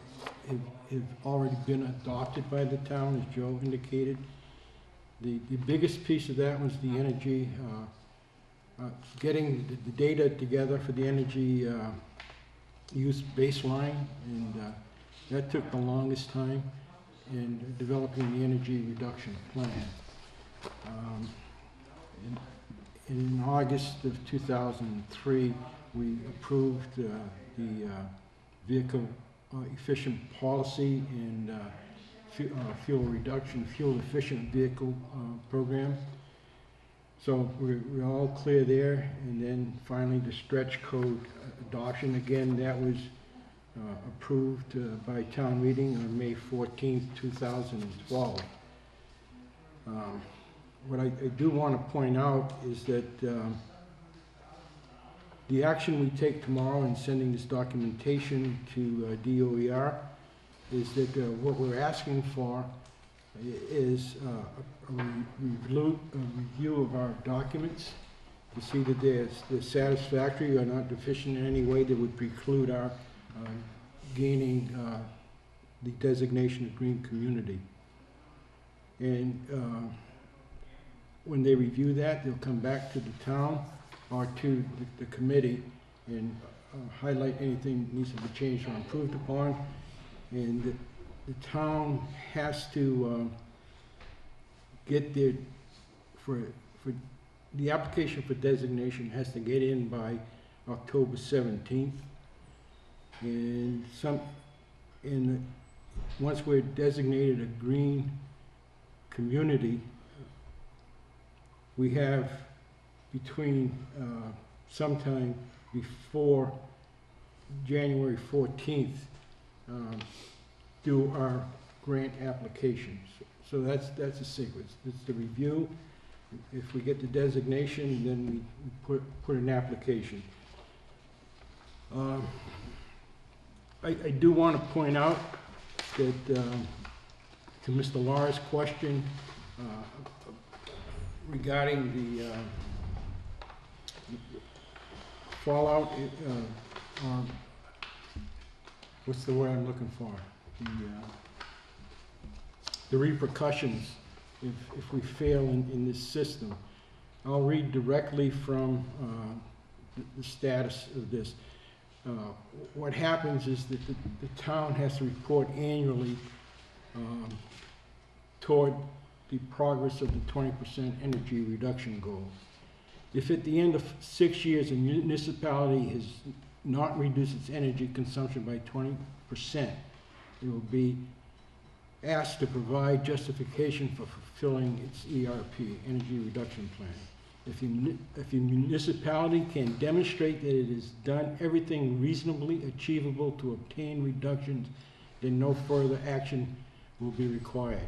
have, have already been adopted by the town, as Joe indicated. The, the biggest piece of that was the energy, uh, uh, getting the, the data together for the energy, uh, use baseline, and uh, that took the longest time in developing the energy reduction plan. Um, in- In August of 2003, we approved uh, the uh, vehicle uh, efficient policy and uh, fu- fuel reduction, fuel efficient vehicle program. So we're, we're all clear there, and then finally the stretch code adoption, again, that was uh, approved uh, by town meeting on May fourteenth, two thousand and twelve. Um, What I, I do want to point out is that um, the action we take tomorrow in sending this documentation to uh, DOER is that uh, what we're asking for is uh, a a re- review, review of our documents to see that they're, they're satisfactory or not deficient in any way that would preclude our uh, gaining uh, the designation of green community. And uh, when they review that, they'll come back to the town or to the- the committee and uh, highlight anything needs to be changed or improved upon. And the, town has to um, get their, for, for, the application for designation has to get in by October seventeenth. And some, and once we're designated a green community, we have between, uh, sometime before January fourteenth, um, do our grant applications. So that's, that's the sequence. It's the review. If we get the designation, then we put, put an application. Um, I, I do want to point out that, um, to Mr. Laura's question, uh, regarding the, uh, fallout, uh, um, what's the word I'm looking for? The, uh, the repercussions if, if we fail in, in this system. I'll read directly from, uh, the, status of this. Uh, what happens is that the, the town has to report annually, um, toward the progress of the twenty percent energy reduction goal. If at the end of six years, a municipality has not reduced its energy consumption by twenty percent, it will be asked to provide justification for fulfilling its ERP, Energy Reduction Plan. If muni- if a municipality can demonstrate that it has done everything reasonably achievable to obtain reductions, then no further action will be required.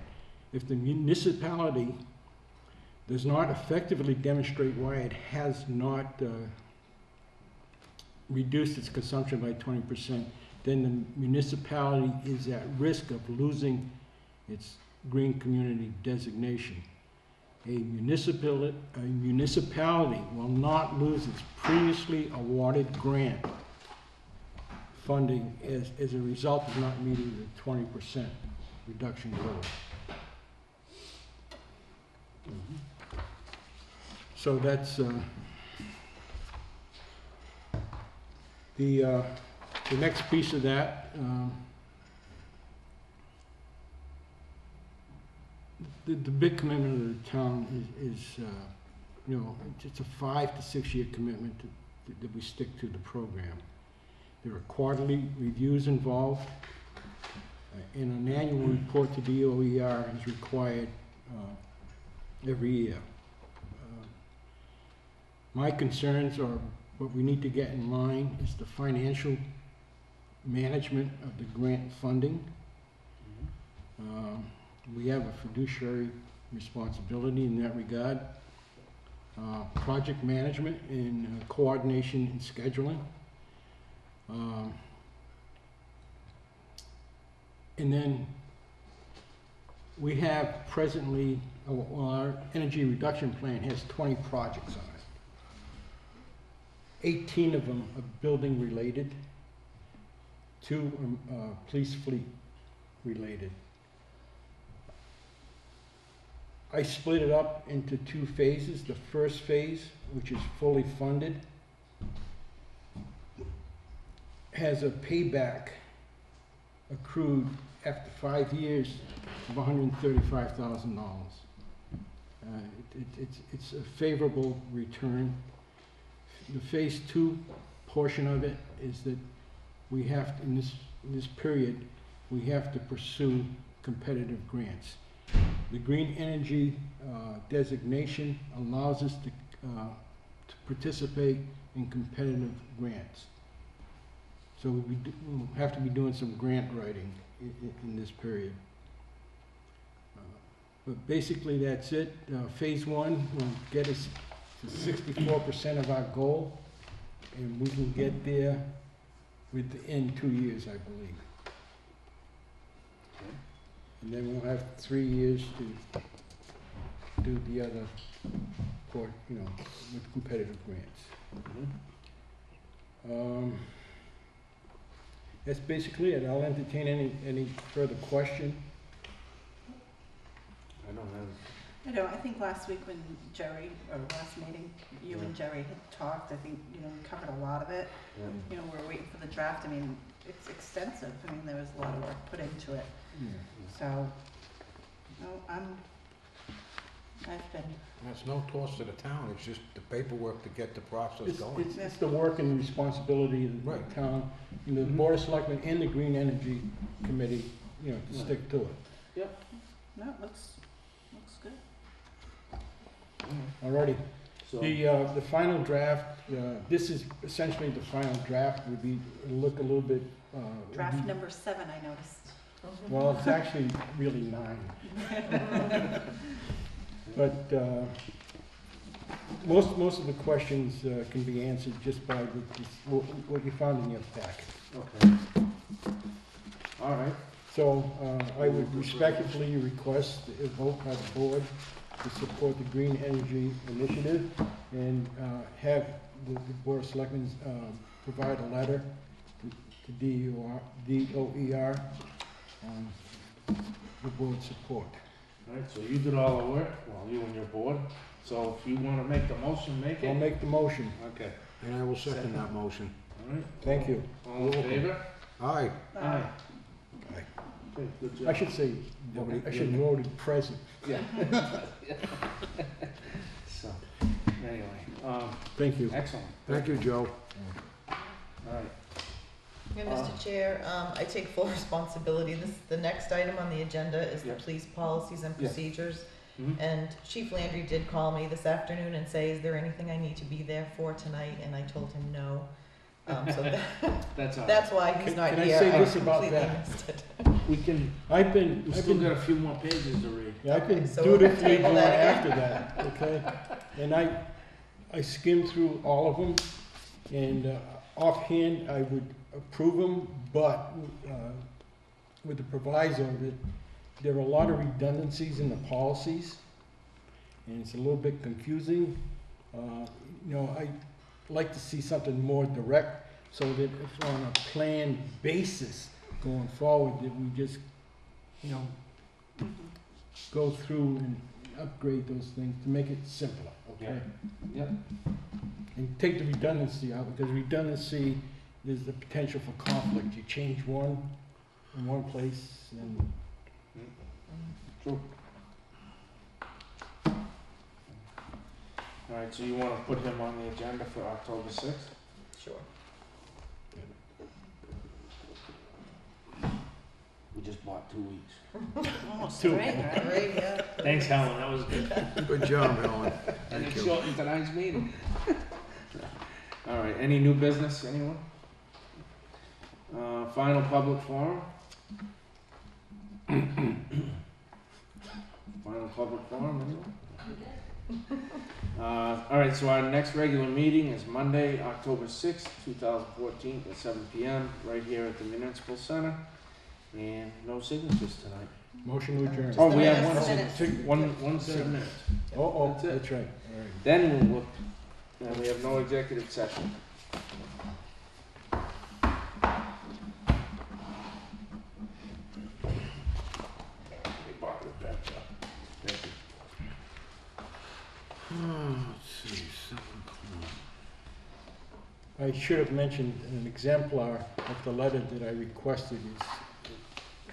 If the municipality does not effectively demonstrate why it has not uh, reduced its consumption by twenty percent, then the municipality is at risk of losing its green community designation. a municipal, a municipality will not lose its previously awarded grant funding as, as a result of not meeting the twenty percent reduction goal. So that's, uh, the, uh, the next piece of that, um, the, the big commitment of the town is, is, uh, you know, it's a five to six-year commitment to- that we stick to the program. There are quarterly reviews involved, uh, and an annual report to DOER is required uh, every year. Uh, My concerns are, what we need to get in line is the financial management of the grant funding. Um, We have a fiduciary responsibility in that regard. Uh, Project management and uh, coordination and scheduling. Um, And then we have presently, well, our energy reduction plan has 20 projects on it. 18 of them are building related, two are uh, police fleet related. I split it up into two phases. The first phase, which is fully funded, has a payback accrued after five years of $135,000. Uh, it- it- It's it's a favorable return. The phase two portion of it is that we have, in this, in this period, we have to pursue competitive grants. The green energy uh, designation allows us to, uh, to participate in competitive grants. So we do- we'll have to be doing some grant writing in, in this period. Uh, But basically, that's it. Uh, Phase one will get us to sixty-four percent of our goal, and we can get there within two years, I believe. And then we'll have three years to do the other, for, you know, with competitive grants. Um, That's basically it. I'll entertain any, any further question. I don't have, I know, I think last week when Jerry, or last meeting, you and Jerry had talked, I think, you know, we covered a lot of it. yeah. You know, we're waiting for the draft, I mean, it's extensive, I mean, there was a lot of work put into it, so, no, I'm, I've been, And it's no cost to the town, it's just the paperwork to get the process It's, going. it's, it's the work and responsibility of the Right. town, and the mm-hmm. Board of Selectmen and the Green Energy Committee, you know, to Right. stick to it. no, it looks, looks good. Alrighty. So, The, uh, the final draft, uh, this is essentially the final draft, would be, it'll look a little bit, uh. Draft number seven, I noticed. Well, it's actually really nine. (laughs) But, uh, most, most of the questions, uh, can be answered just by the, this- what, what you found in your packet. okay. All right, So, uh, I would respectfully request a vote by the board to support the Green Energy Initiative and, uh, have the, the Board of Selectmen, um, provide a letter to, to DOR, DOER on the board's support. all right, so you did all the work, well, you and your board, so if you wanna make the motion, make it I'll it. make the motion. Okay, And I will second that motion. all right. Thank you. All in favor? Aye. Aye. Aye. Okay, good I should say, Nobody- I should have voted present. Yeah. (laughs) So, anyway, um, Thank you. excellent, Thank you, Joe. all right. Yeah, Mr. Chair, um, I take full (laughs) responsibility. This, the next item on the agenda is the Yeah. police policies and Yeah. procedures. Mhm. And Chief Landry did call me this afternoon and say, is there anything I need to be there for tonight? And I told him no. Um, so that, (laughs) That's all right. that's why he's Can- not can I here. say I this about completely that? missed it. We can, I've been, we I've still been got a few more pages to read. Yeah, I Okay, could so we're gonna dutifully table go that after that, okay? And I, I skimmed through all of them, and uh, offhand, I would approve them, but uh, with the proviso that there are a lot of redundancies in the policies, and it's a little bit confusing. Uh, You know, I like to see something more direct, so that if on a planned basis going forward, that we just, you know, go through and upgrade those things to make it simpler, okay? Yep. And take the redundancy out, because redundancy, there's the potential for conflict. You change one in one place, and True. All right, so you wanna put him on the agenda for October sixth? Sure. We just bought two weeks. (laughs) Almost Two. three, right? Great, yeah. Thanks, Helen, that was good. Good job, Helen. (laughs) And Thank it you. shortened tonight's meeting. (laughs) All right, any new business, anyone? Uh, final public forum? (clears throat) Final public forum, anyone? Uh, all right, so our next regular meeting is Monday, October sixth, two thousand fourteen, at seven P M, right here at the Municipal Center. And no signatures tonight. motion to adjourn. Oh, we have minute, one, just a minute. sig- one, one signature. Oh, oh, That's it. that's right, all right. Then we'll look, and we have no executive session. They bought it back up. Thank you. Let's see, seven o'clock. I should have mentioned an exemplar of the letter that I requested is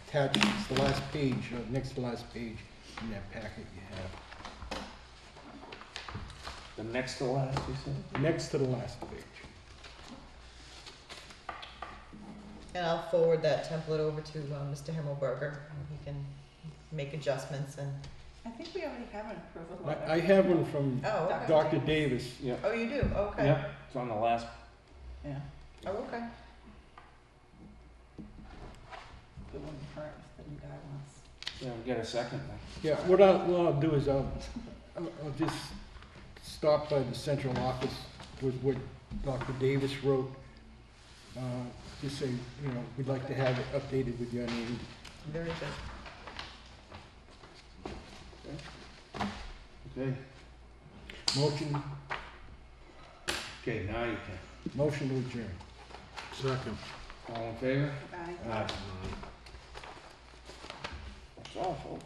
attached, it's the last page, uh, next to the last page in that packet you have. The next to last, you said? Next to the last page. And I'll forward that template over to uh, Mr. Himmelberger, and he can make adjustments and, I think we already have an approval I, letter. I have one from oh, okay. Dr. Davis. Yeah. Oh, you do, okay. Yeah, it's on the last, Yeah, Oh, okay. the one first, the new guy wants. yeah, we get a second then. Yeah, what I'll, what I'll do is I'll, I'll I'll just stop by the central office with what Dr. Davis wrote. Uh, Just say, you know, we'd like to have it updated with your name. Very good. Okay, Motion, okay, now you can. motion to adjourn. Second. All in favor? Bye. Aye. That's all, folks.